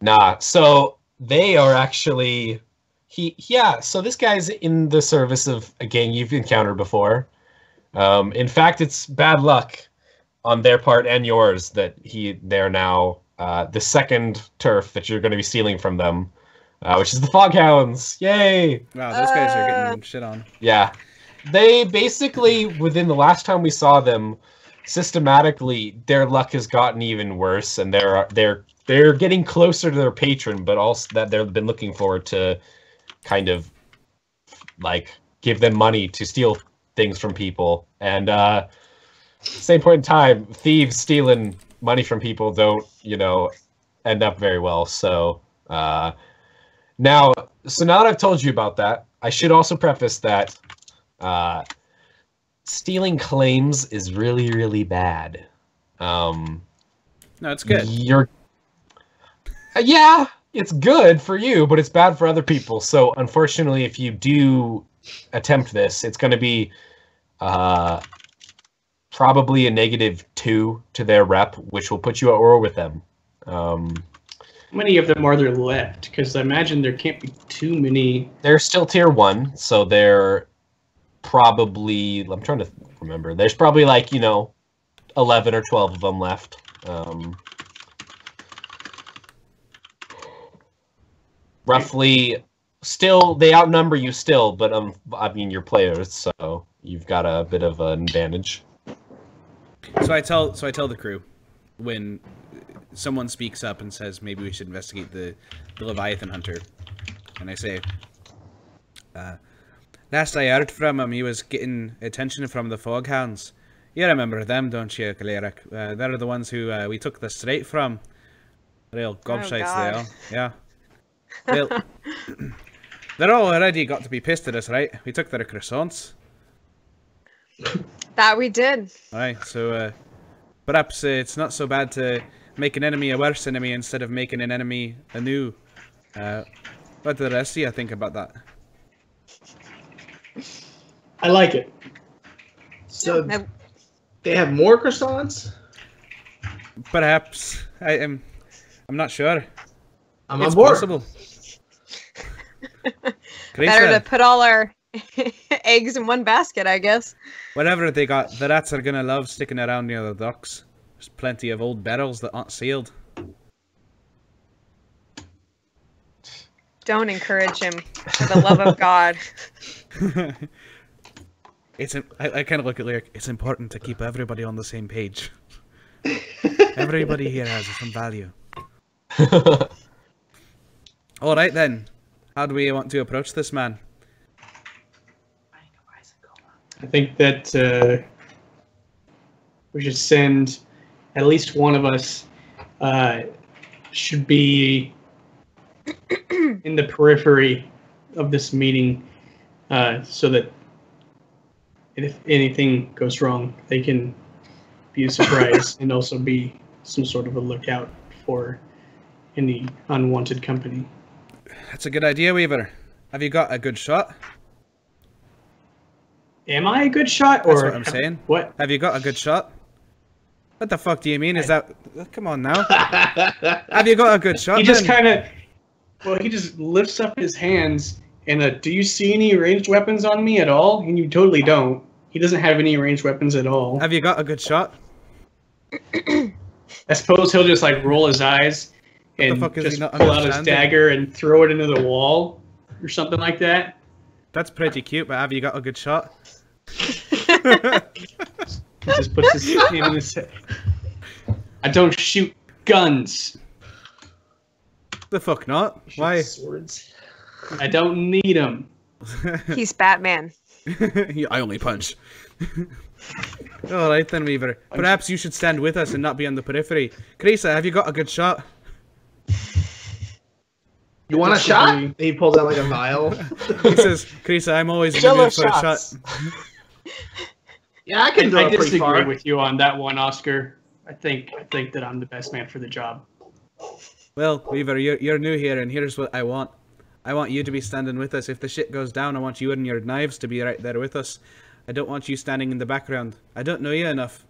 nah. So they are actually he, yeah. So this guy's in the service of a gang you've encountered before. Um, in fact, it's bad luck on their part and yours that he they're now uh, the second turf that you're going to be stealing from them, uh, which is the Foghounds. Yay! Wow, those guys are Uh. getting shit on. Yeah. They basically, within the last time we saw them, systematically, their luck has gotten even worse, and they're they're they're getting closer to their patron, but also that they've been looking forward to kind of like give them money to steal things from people. And uh same point in time, thieves stealing money from people don't, you know, end up very well. So uh now so now that I've told you about that, I should also preface that uh, stealing claims is really, really bad. Um, No, it's good. You're, Uh, yeah, it's good for you, but it's bad for other people. So unfortunately, if you do attempt this, it's going to be uh, probably a negative two to their rep, which will put you at war with them. Um, many of them are there left? Because I imagine there can't be too many. they're still tier one, so they're probably. I'm trying to remember. There's probably like you know, eleven or twelve of them left. Um, roughly, still they outnumber you still, but um, I mean you're players, so you've got a bit of an advantage. So I tell so I tell the crew when someone speaks up and says maybe we should investigate the, the Leviathan hunter, and I say, uh, last I heard from him, he was getting attention from the Foghounds. You remember them, don't you, Cleric? Uh, they're the ones who uh, we took the strait from. Real gobshites they God. are. Yeah. Well, they're all already got to be pissed at us, right? We took their croissants. That we did. Aye, so uh, perhaps uh, it's not so bad to make an enemy a worse enemy instead of making an enemy anew. Uh, what do the rest of you think about that? I like it. So I- they have more croissants. Perhaps I am. I'm not sure. I'm it's on board. possible. better to put all our eggs in one basket, I guess. whatever they got, the rats are gonna love sticking around near the docks. There's plenty of old barrels that aren't sealed. Don't encourage him, for the love of God. it's. I, I kind of look at lyric. It's important to keep everybody on the same page. everybody here has some value. All right then. How do we want to approach this man? I think that uh, we should send at least one of us uh, should be in the periphery of this meeting uh, so that if anything goes wrong, they can be a surprise and also be some sort of a lookout for any unwanted company. That's a good idea, Weaver. Have you got a good shot? Am I a good shot? That's or what I'm saying. What? Have you got a good shot? What the fuck do you mean? Is that? Come on now. Have you got a good shot? he just kind of well he just lifts up his hands and uh, do you see any ranged weapons on me at all and you totally don't he doesn't have any ranged weapons at all Have you got a good shot? i suppose he'll just like roll his eyes and fuck is he just pull out his dagger and throw it into the wall or something like that That's pretty cute, but have you got a good shot? he just puts his hand in his head i don't shoot guns The fuck not? Why? Swords. i don't need them He's Batman. I only punch. All right then, Weaver. Perhaps you should stand with us and not be on the periphery. Carissa, have you got a good shot? You want a This shot? would be- And he pulls out like a vial. He says, Carissa, I'm always in the Jello mood for a shot. Shots. yeah, I can I, throw I it pretty disagree far. with you on that one oscar i think i think that i'm the best man for the job Well, Weaver, you're, you're new here, and here's what I want. I want you to be standing with us. If the shit goes down, I want you and your knives to be right there with us. I don't want you standing in the background. I don't know you enough.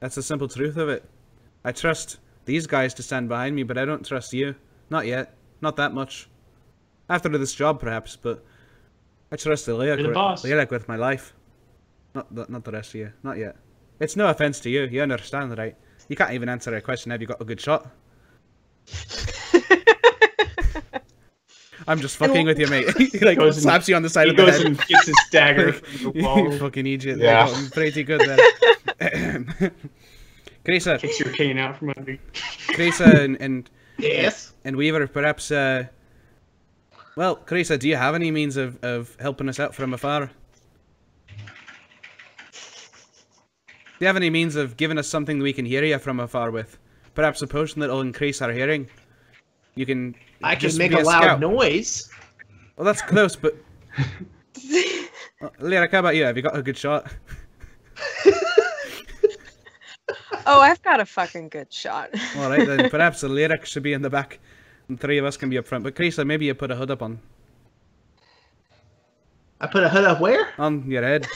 That's the simple truth of it. I trust these guys to stand behind me, but I don't trust you. Not yet. Not that much. After this job, perhaps, but I trust the Leak, You're the with, boss. Leak with my life. Not the, not the rest of you. Not yet. It's no offense to you. You understand, right? You can't even answer a question. Have you got a good shot? I'm just fucking with you, mate. he like Goes and- slaps you on the side he of the goes head. and gets his dagger from the you fucking idiot. Yeah. Yeah. Pretty good then. Carissa, kicks your cane out from under. Carissa and, and, Yes. and Weaver, perhaps, uh, well, Carissa, do you have any means of, of helping us out from afar? Do you have any means of giving us something that we can hear you from afar with? Perhaps a potion that'll increase our hearing? You can I can make be a loud scout. noise. Well, that's close, but. Uh, Lyric, how about you? Have you got a good shot? Oh, I've got a fucking good shot. All right, then perhaps the lyric should be in the back, and three of us can be up front. But Carissa, maybe you put a hood up on I put a hood up where? on your head.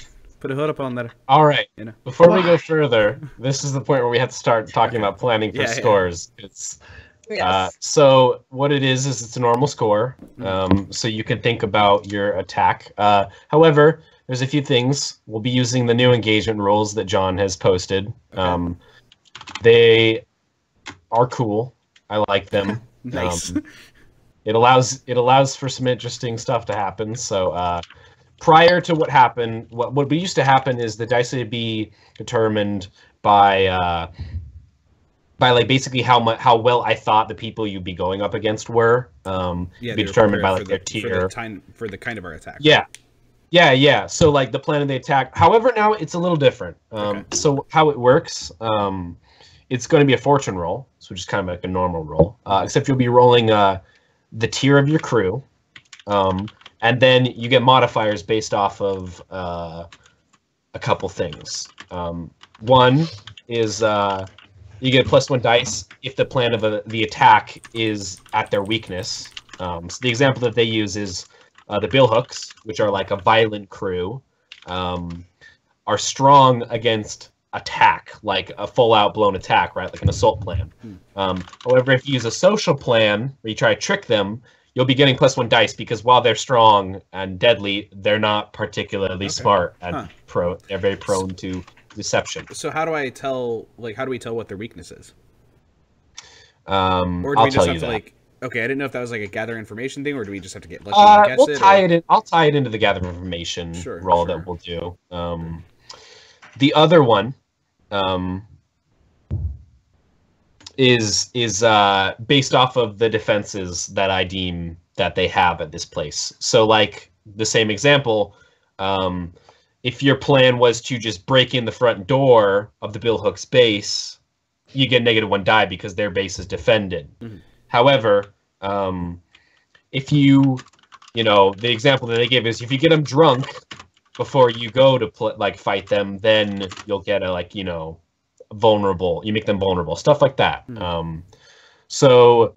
Put a hood up on there. All right. You know. Before we go further, this is the point where we have to start talking about planning for Yeah, yeah. scores. It's Yes. Uh, so what it is is it's a normal score. Um, so you can think about your attack. Uh, however, there's a few things. We'll be using the new engagement rules that John has posted. Um, they are cool. I like them. Nice. Um, it allows it allows for some interesting stuff to happen. So uh, prior to what happened, what what used to happen is the dice would be determined by uh, by like basically how much how well I thought the people you'd be going up against were. Um, yeah, be determined by like their the, tier. for the time for the kind of our attack. Yeah. Yeah, yeah. So like the plan of the attack. However, now it's a little different. Um, Okay. So how it works, um, it's going to be a fortune roll, so just kind of like a normal roll, uh, except you'll be rolling uh, the tier of your crew, um, and then you get modifiers based off of uh, a couple things. Um, one is uh, you get plus one dice if the plan of a, the attack is at their weakness. Um, so the example that they use is uh, the Bill Hooks, which are like a violent crew. Um, are strong against attack, like a full out blown attack, right? Like an assault plan. Hmm. Um, however, if you use a social plan where you try to trick them, you'll be getting plus one dice because while they're strong and deadly, they're not particularly Okay. smart and Huh. pro. They're very prone to deception. So how do I tell? Like, how do we tell what their weakness is? Um, Or do I'll we just tell have you to that. like? Okay, I didn't know if that was like a gather information thing, or do we just have to get lucky Uh, guess we'll it? tie or- it in. I'll tie it into the gather information Sure, roll sure. that we'll do. Um, the other one, um, is is uh, based off of the defenses that I deem that they have at this place. So, like the same example, um, if your plan was to just break in the front door of the Bill Hooks base, you get negative one die because their base is defended. Mhm. However, um, if you, you know, the example that they give is if you get them drunk before you go to pl- like fight them, then you'll get a like you know vulnerable. You make them vulnerable, stuff like that. Hmm. Um, so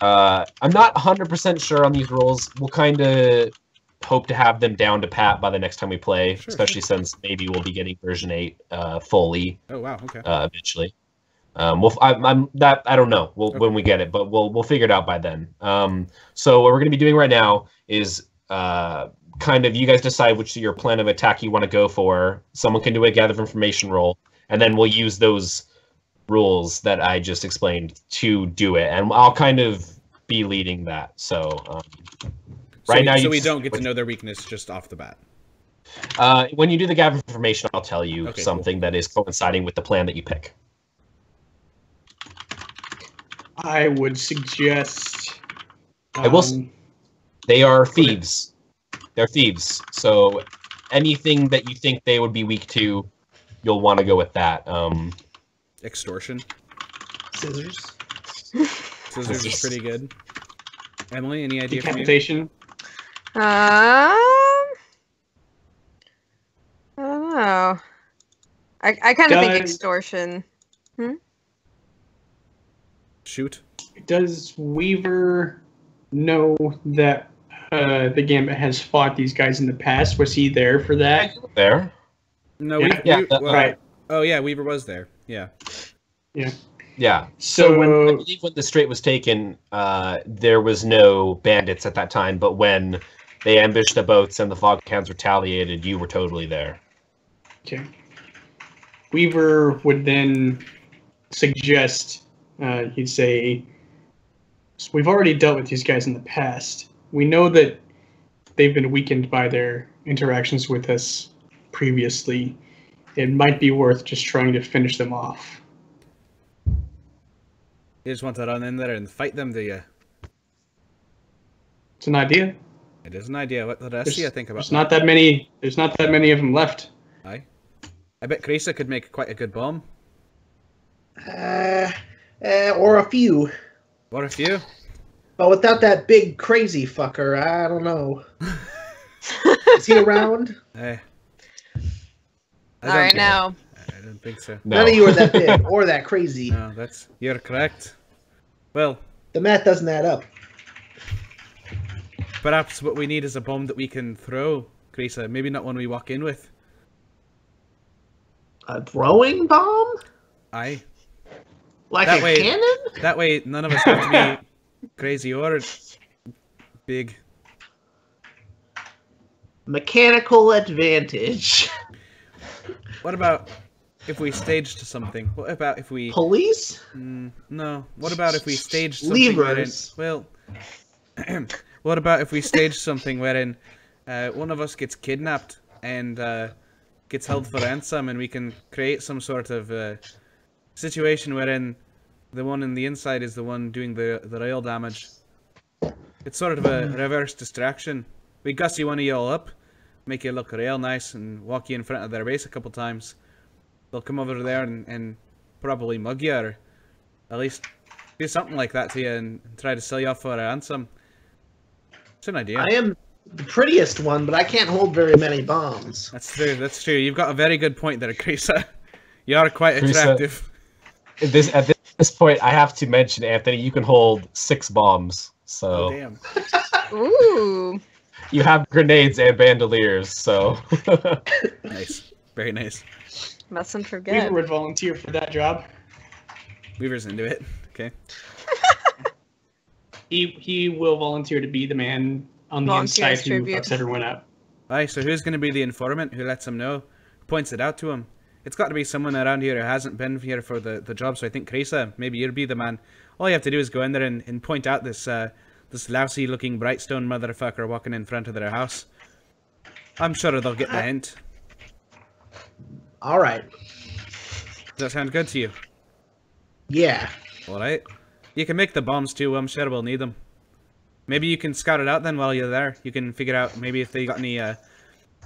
uh, I'm not 100% sure on these rules. We'll kind of hope to have them down to pat by the next time we play, Sure, especially since maybe we'll be getting version 8 uh, fully Oh wow. Okay. uh, eventually. Um, we'll, I, I'm that I don't know we'll, when we get it, but we'll we'll figure it out by then. Um, so what we're going to be doing right now is uh, kind of you guys decide which your plan of attack you want to go for. Someone can do a gather information roll, and then we'll use those rules that I just explained to do it, and I'll kind of be leading that. So um, So right we, now so you we don't get to know their weakness just off the bat. uh, when you do the gather of information, I'll tell you Okay, cool. something that is coinciding with the plan that you pick. I would suggest. I will s- um, They are thieves. They're thieves. So anything that you think they would be weak to, you'll want to go with that. Um, Extortion. Scissors. Scissors is pretty good. Emily, any idea from decapitation. Um, I don't know. I, I kind of think extortion. Hmm? Shoot. Does Weaver know that uh, the Gambit has fought these guys in the past? Was he there for that? there. No, Yeah. we, Yeah, we- well, right. Oh yeah, Weaver was there. Yeah. Yeah. So, So when I believe when the strait was taken, uh, there was no bandits at that time. But when they ambushed the boats and the fog hounds retaliated, you were totally there. okay. Weaver would then suggest, uh, he'd say, "So We've already dealt with these guys in the past. We know that they've been weakened by their interactions with us previously. It might be worth just trying to finish them off. You just want to run in there and fight them, do you? It's an idea. It is an idea. What the rest There's, of you think about there's not that many. There's not that many of them left. Aye. I bet Krisa could make quite a good bomb. Uh, uh, or a few. What a few. But without that big crazy fucker, I don't know. Is he around? Eh. I All don't right, now. I don't think so. No. None of you are that big or that crazy. No, that's you're correct. Well, The math doesn't add up. perhaps what we need is a bomb that we can throw, Krisa. Maybe not one we walk in with. A throwing bomb? Aye. Like That a way- cannon? That way, none of us have to be crazy or big. Mechanical advantage. What about if we staged something? What about if we? Police? Mm, no. What about if we staged something wherein? Well, what about if we staged something wherein uh, one of us gets kidnapped and uh, gets held for ransom, and we can create some sort of uh, situation wherein the one in the inside is the one doing the the real damage. It's sort of a reverse distraction. We gussy one of you all up, make you look real nice, and walk you in front of their base a couple times. They'll come over there and, and probably mug you, or at least do something like that to you, and try to sell you off for a ransom. It's an idea. I am the prettiest one, but I can't hold very many bombs. That's true. That's true. You've got a very good point there, Krisa. You are quite Krisa- attractive. At this at this point, I have to mention, Anthony, you can hold six bombs. Oh So damn. Ooh. You have grenades and bandoliers. So Nice. Very nice. Mustn't forget. Weaver forget. would volunteer for that job. Weaver's into it. Okay. He he will volunteer to be the man on the Volunteers inside who tribute. fucks everyone up. Aye, so who's going to be the informant who lets him know? Points it out to him. It's got to be someone around here who hasn't been here for the, the job, so I think Krisa, maybe you'll be the man. All you have to do is go in there and, and point out this uh, this lousy looking Brightstone motherfucker walking in front of their house. I'm sure they'll get the hint. All right. Does that sound good to you? Yeah. Alright. You can make the bombs too, I'm sure we'll need them. Maybe you can scout it out then while you're there. You can figure out maybe if they got any uh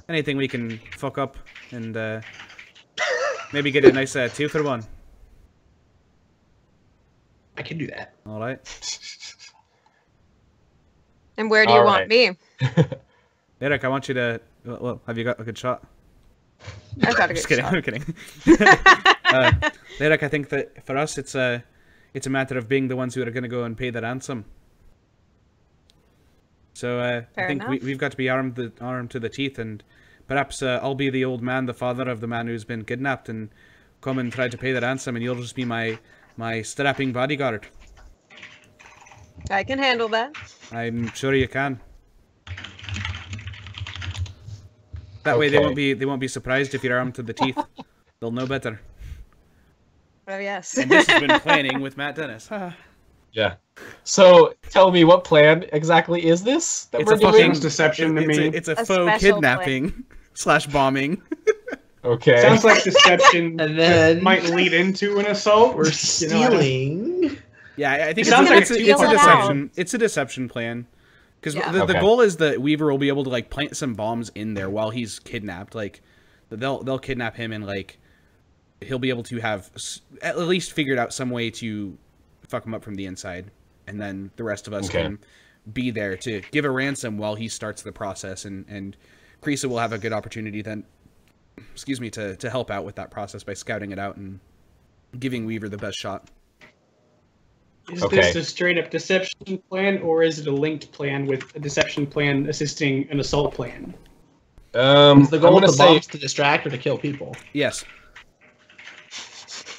anything we can fuck up and uh maybe get a nice uh, two for one. I can do that. Alright. And where do you want Alright. me? Eric, I want you to well, have you got a good shot? I've got a Just good kidding, shot. I'm kidding. uh, Derek, I think that for us it's a it's a matter of being the ones who are gonna go and pay the ransom. So uh, I think we, we've got to be armed the, armed to the teeth, and perhaps uh, I'll be the old man, the father of the man who's been kidnapped, and come and try to pay the ransom, and you'll just be my my strapping bodyguard. I can handle that. I'm sure you can. That way they won't be they won't be surprised if you're armed to the teeth. They'll know better. Oh yes. And this has been planning with Matt Dennis. Yeah. So tell me, what plan exactly is this that It's we're a doing? fucking Sounds deception to it's, me. A, it's a, A faux special kidnapping slash bombing. Okay. Sounds like deception And then- might lead into an assault. We're You know, stealing. Yeah, I I think It it's, a, like it's, a, a it's a steal deception. It's a deception plan. Because Yeah. the, the goal is that Weaver will be able to like plant some bombs in there while he's kidnapped. Like they'll they'll kidnap him and like he'll be able to have s- at least figured out some way to fuck him up from the inside, and then the rest of us Okay. can be there to give a ransom while he starts the process, and and Krisa will have a good opportunity then. Excuse me to to help out with that process by scouting it out and giving Weaver the best shot. Is Okay. this a straight up deception plan, or is it a linked plan with a deception plan assisting an assault plan? Um, Is the goal gonna of the say bombs to distract or to kill people? Yes.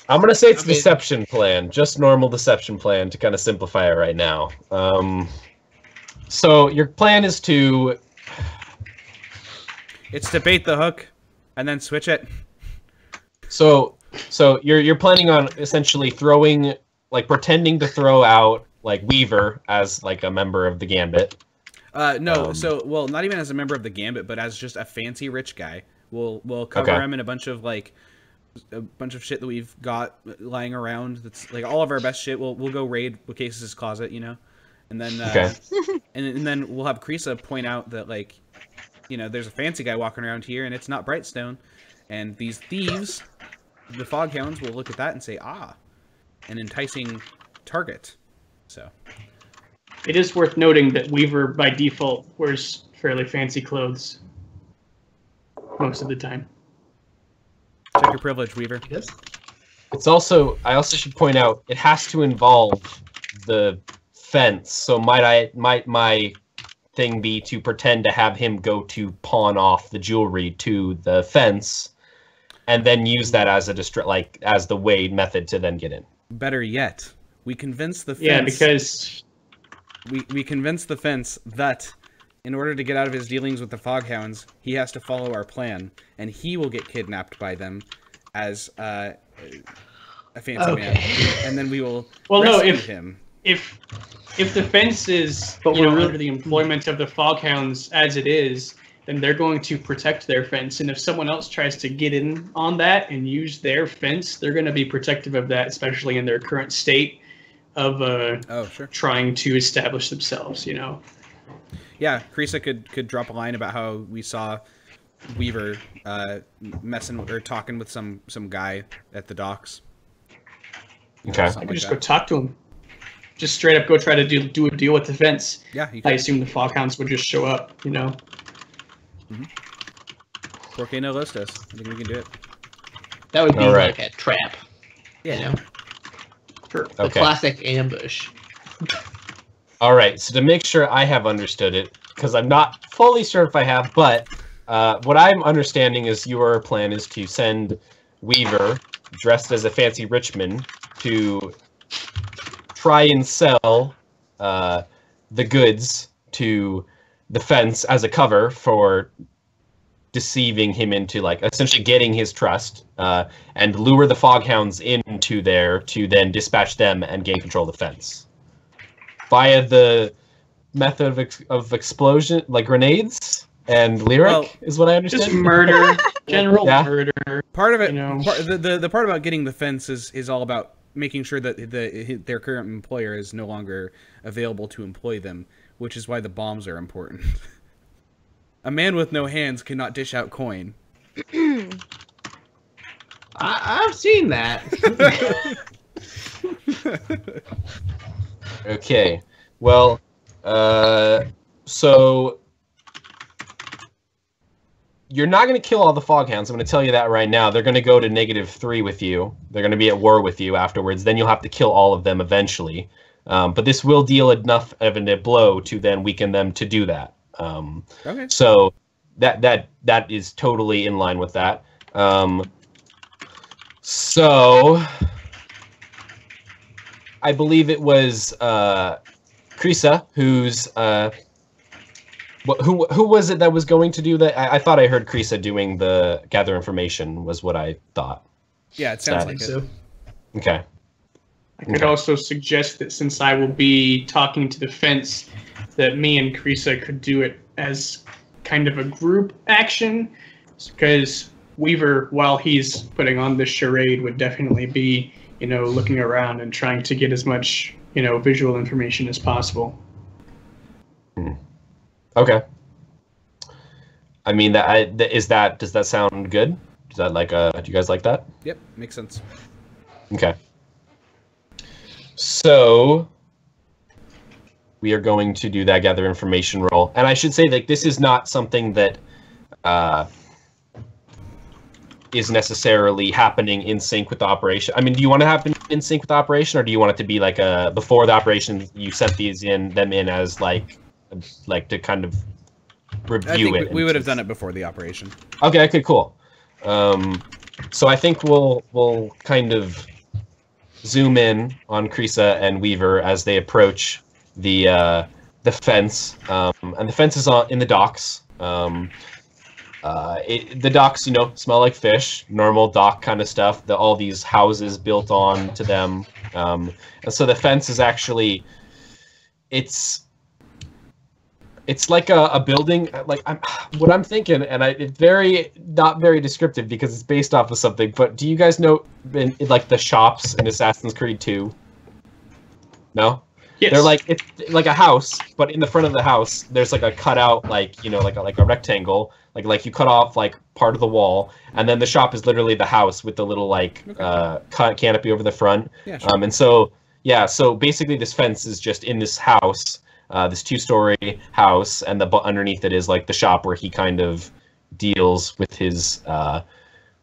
I'm gonna say it's I mean- deception plan, just normal deception plan to kind of simplify it right now. Um, so your plan is to It's to bait the hook and then switch it. so so you're you're planning on essentially throwing like pretending to throw out like Weaver as like a member of the Gambit. Uh, no, Um, so well, not even as a member of the Gambit, but as just a fancy rich guy. We'll we'll cover Okay. him in a bunch of like a bunch of shit that we've got lying around. That's like all of our best shit. We'll we'll go raid Case's closet, you know, and then uh, Okay. and, and then we'll have Krisa point out that like, you know, there's a fancy guy walking around here, and it's not Brightstone, and these thieves, the Foghounds, will look at that and say, ah, an enticing target. So It is worth noting that Weaver, by default, wears fairly fancy clothes most of the time. check your privilege, Weaver. Yes. It's also I also should point out it has to involve the fence. So might I might my thing be to pretend to have him go to pawn off the jewelry to the fence and then use that as a distra- like as the way method to then get in. Better yet, we convince the fence. Yeah, because we we convince the fence that in order to get out of his dealings with the Foghounds, he has to follow our plan, and he will get kidnapped by them as uh, a fancy man, and then we will Well, no, if- him. if if the fence is But you we're know really- under the employment of the foghounds as it is, then they're going to protect their fence. And if someone else tries to get in on that and use their fence, they're going to be protective of that, especially in their current state of uh, Oh, sure. trying to establish themselves. You know. Yeah, Krisa could could drop a line about how we saw Weaver uh, messing or talking with some some guy at the docks. Okay. I could like just that. go talk to him. Just straight up go try to do do a deal with the fence. Yeah, you I assume the foghounds would just show up. You know. Porque no Lostos. I think we can do it. That would be All right. like a trap. You know, Sure. the Okay. classic ambush. All right. So to make sure I have understood it, because I'm not fully sure if I have, but uh, what I'm understanding is your plan is to send Weaver dressed as a fancy Richmond to try and sell uh, the goods to the fence as a cover for deceiving him into like essentially getting his trust uh, and lure the foghounds into there to then dispatch them and gain control of the fence via the method of, ex- of explosion like grenades and lyric Well, is what i understand. Just understand murder, general Yeah. murder. Part of it, You know. part, the, the the part about getting the fence is is all about making sure that the their current employer is no longer available to employ them, which is why the bombs are important. A man with no hands cannot dish out coin. I, I've seen that. Okay. Well, uh, so you're not going to kill all the foghounds. I'm going to tell you that right now. They're going to go to negative three with you. They're going to be at war with you afterwards. Then you'll have to kill all of them eventually. Um, but this will deal enough of a blow to then weaken them to do that. Um, Okay. so that that that is totally in line with that. Um, so I believe it was uh, Krisa who's uh, who who was it that was going to do that? I, I thought I heard Krisa doing the gather information was what I thought. Yeah, it sounds I like think it. so. Okay. I could Okay. also suggest that since I will be talking to the fence, that me and Krisa could do it as kind of a group action, because Weaver, while he's putting on this charade, would definitely be, you know, looking around and trying to get as much, you know, visual information as possible. Okay. I mean that I, th- is that does that sound good? Is that like uh do you guys like that? Yep, makes sense. Okay. So we are going to do that gather information roll. And I should say that this is not something that uh, is necessarily happening in sync with the operation. I mean, do you want to happen in sync with the operation or do you want it to be like a before the operation you sent these in them in as like like to kind of review I think it? we, we would have done it before the operation. Okay, okay, cool. Um, so I think we'll we'll kind of zoom in on Krisa and Weaver as they approach the uh, the fence, um, and the fence is on in the docks. Um, uh, it, the docks, you know, smell like fish, normal dock kind of stuff. The, all these houses built on to them, um, and so the fence is actually, it's it's like a, a building like I'm, what i'm thinking and I, it's very not very descriptive because it's based off of something but do you guys know in, in, like the shops in assassin's creed 2 no Yes. they're like it's like a house but in the front of the house there's like a cutout like you know like a, like a rectangle like like you cut off like part of the wall and then the shop is literally the house with the little like Okay. uh canopy over the front Yeah, sure. um, and so, yeah, so basically, this fence is just in this house, uh, this two-story house, and the underneath it is like the shop where he kind of deals with his uh,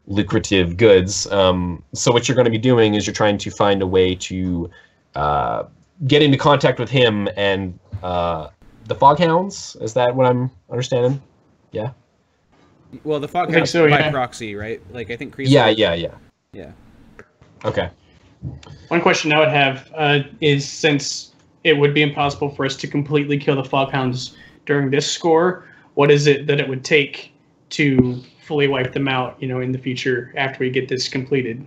lucrative goods. Um, so, what you're going to be doing is you're trying to find a way to uh, get into contact with him and uh, the Foghounds. Is that what I'm understanding? Yeah. Well, the fog I think house so, by yeah. proxy, right? Like I think Krisa Yeah, yeah, yeah. Yeah. Okay. One question I would have uh, is since it would be impossible for us to completely kill the Foghounds during this score, what is it that it would take to fully wipe them out, you know, in the future after we get this completed?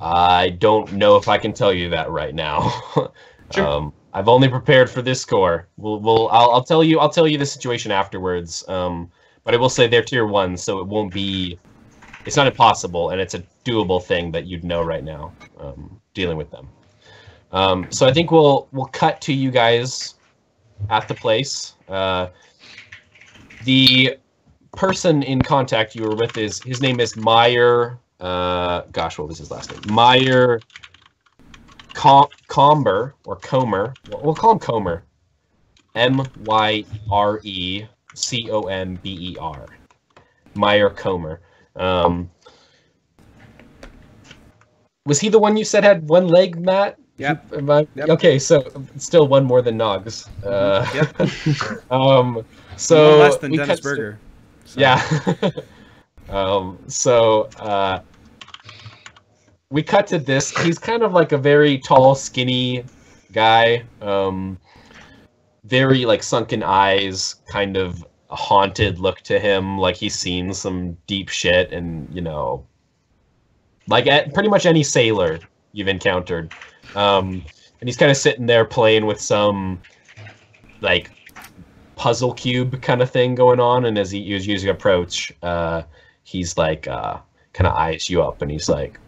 I don't know if I can tell you that right now. Sure. um, I've only prepared for this score. We'll, we'll, I'll, I'll tell you, I'll tell you the situation afterwards. Um, but I will say they're tier one, so it won't be. It's not impossible, and it's a doable thing that you'd know right now. Um, dealing with them. Um, so I think we'll we'll cut to you guys at the place. Uh, the person in contact you were with is his name is Meyer. Uh, gosh, what was his last name? Meyer Com- Comber or Comer. We'll we'll call him Comer. M Y R E C O M B E R. Meyer Comer. Um, was he the one you said had one leg, Matt? Yep. Am I- Yep. Okay, so still one more than Nogs. Uh, Yep. um, One so less than we Dennis cut Berger. So- Yeah. um, so uh, we cut to this. He's kind of like a very tall, skinny guy. Um, very like sunken eyes, kind of haunted look to him. Like he's seen some deep shit, and you know, like at pretty much any sailor you've encountered. Um, and he's kind of sitting there playing with some like puzzle cube kind of thing going on. And as he, as using approach, uh, he's like, uh, kind of eyes you up, and he's like,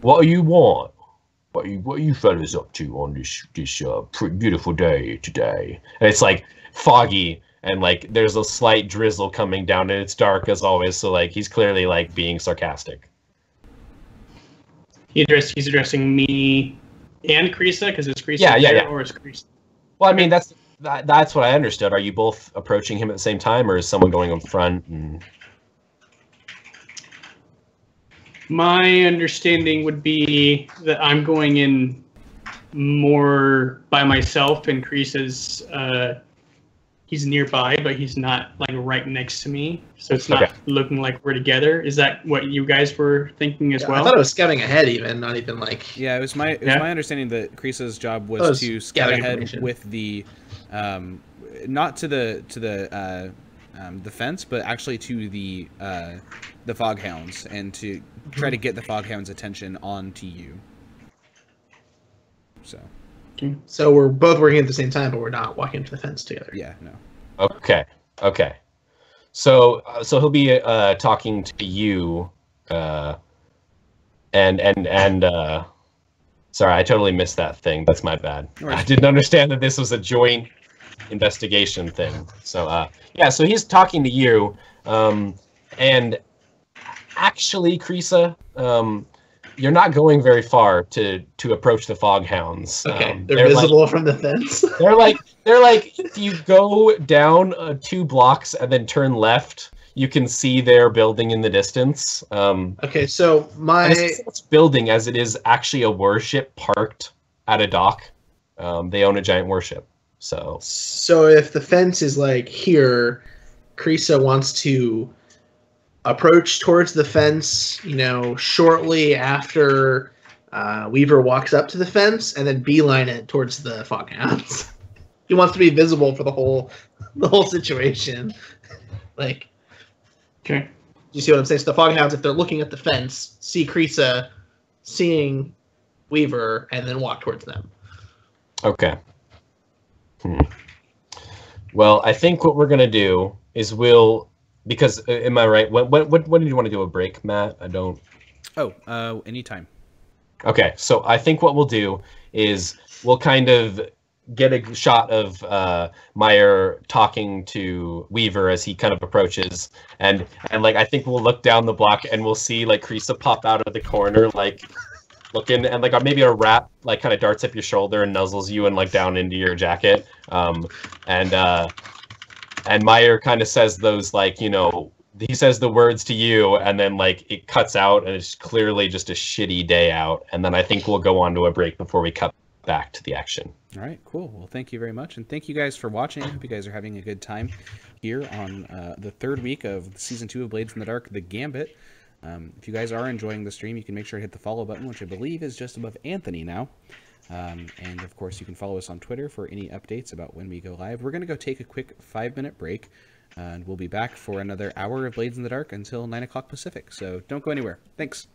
"What do you want? What you, what you fellas up to on this this uh, beautiful day today?" And it's like foggy, and like there's a slight drizzle coming down, and it's dark as always. So like he's clearly like being sarcastic. He addressed, he's addressing me and Krisa because it's Krisa Yeah, yeah, yeah. or is Krisa? Well, I mean that's that, that's what I understood. Are you both approaching him at the same time, or is someone going in front? And My understanding would be that I'm going in more by myself, and Krisa's uh, he's nearby, but he's not like right next to me, so it's not Okay. looking like we're together. Is that what you guys were thinking as Yeah, well? I thought it was scouting ahead, even not even like. Yeah, it was my it was Yeah. my understanding that Krisa's job was, it's to scout ahead with the, um, not to the to the uh, um, the fence, but actually to the uh, the foghounds and to try to get the foghounds' attention onto you. So So we're both working at the same time, but we're not walking to the fence together. yeah, no. Okay. Okay. So uh, so he'll be uh, talking to you, uh, and and and uh, sorry, I totally missed that thing. That's my bad. No. I didn't understand that this was a joint investigation thing. So uh, yeah, so he's talking to you, um, and actually, Krisa, um, you're not going very far to to approach the foghounds. Okay, Um, they're, like- visible from the fence. they're like they're like if you go down uh, two blocks and then turn left, you can see their building in the distance. Um, okay, so my it's, it's building as it is actually a warship parked at a dock. Um, they own a giant warship, so so if the fence is like here, Krisa wants to approach towards the fence. You know, shortly after uh, Weaver walks up to the fence, and then beeline it towards the foghounds. he wants to be visible for the whole the whole situation. like, okay. you see what I'm saying? So the foghounds, if they're looking at the fence, see Krisa seeing Weaver, and then walk towards them. okay. Hmm. Well, I think what we're gonna do is we'll because uh, am I right? What what what, what did you want to do a break, Matt? I don't. Oh, uh, anytime. Okay, so I think what we'll do is we'll kind of get a shot of uh, Meyer talking to Weaver as he kind of approaches, and and like I think we'll look down the block and we'll see like Krisa pop out of the corner, like looking, and like maybe a rat like kind of darts up your shoulder and nuzzles you and like down into your jacket, um, and uh, and Meyer kind of says those like you know he says the words to you and then like it cuts out and it's clearly just a shitty day out and then i think we'll go on to a break before we cut back to the action All right, cool. Well, thank you very much, and thank you guys for watching. I hope you guys are having a good time here on uh, the third week of season two of Blades in the Dark: The Gambit. Um, if you guys are enjoying the stream, you can make sure to hit the follow button, which I believe is just above Anthony now. Um, and of course, you can follow us on Twitter for any updates about when we go live. We're going to go take a quick five minute break, and we'll be back for another hour of Blades in the Dark until 9 o'clock Pacific. So don't go anywhere. Thanks.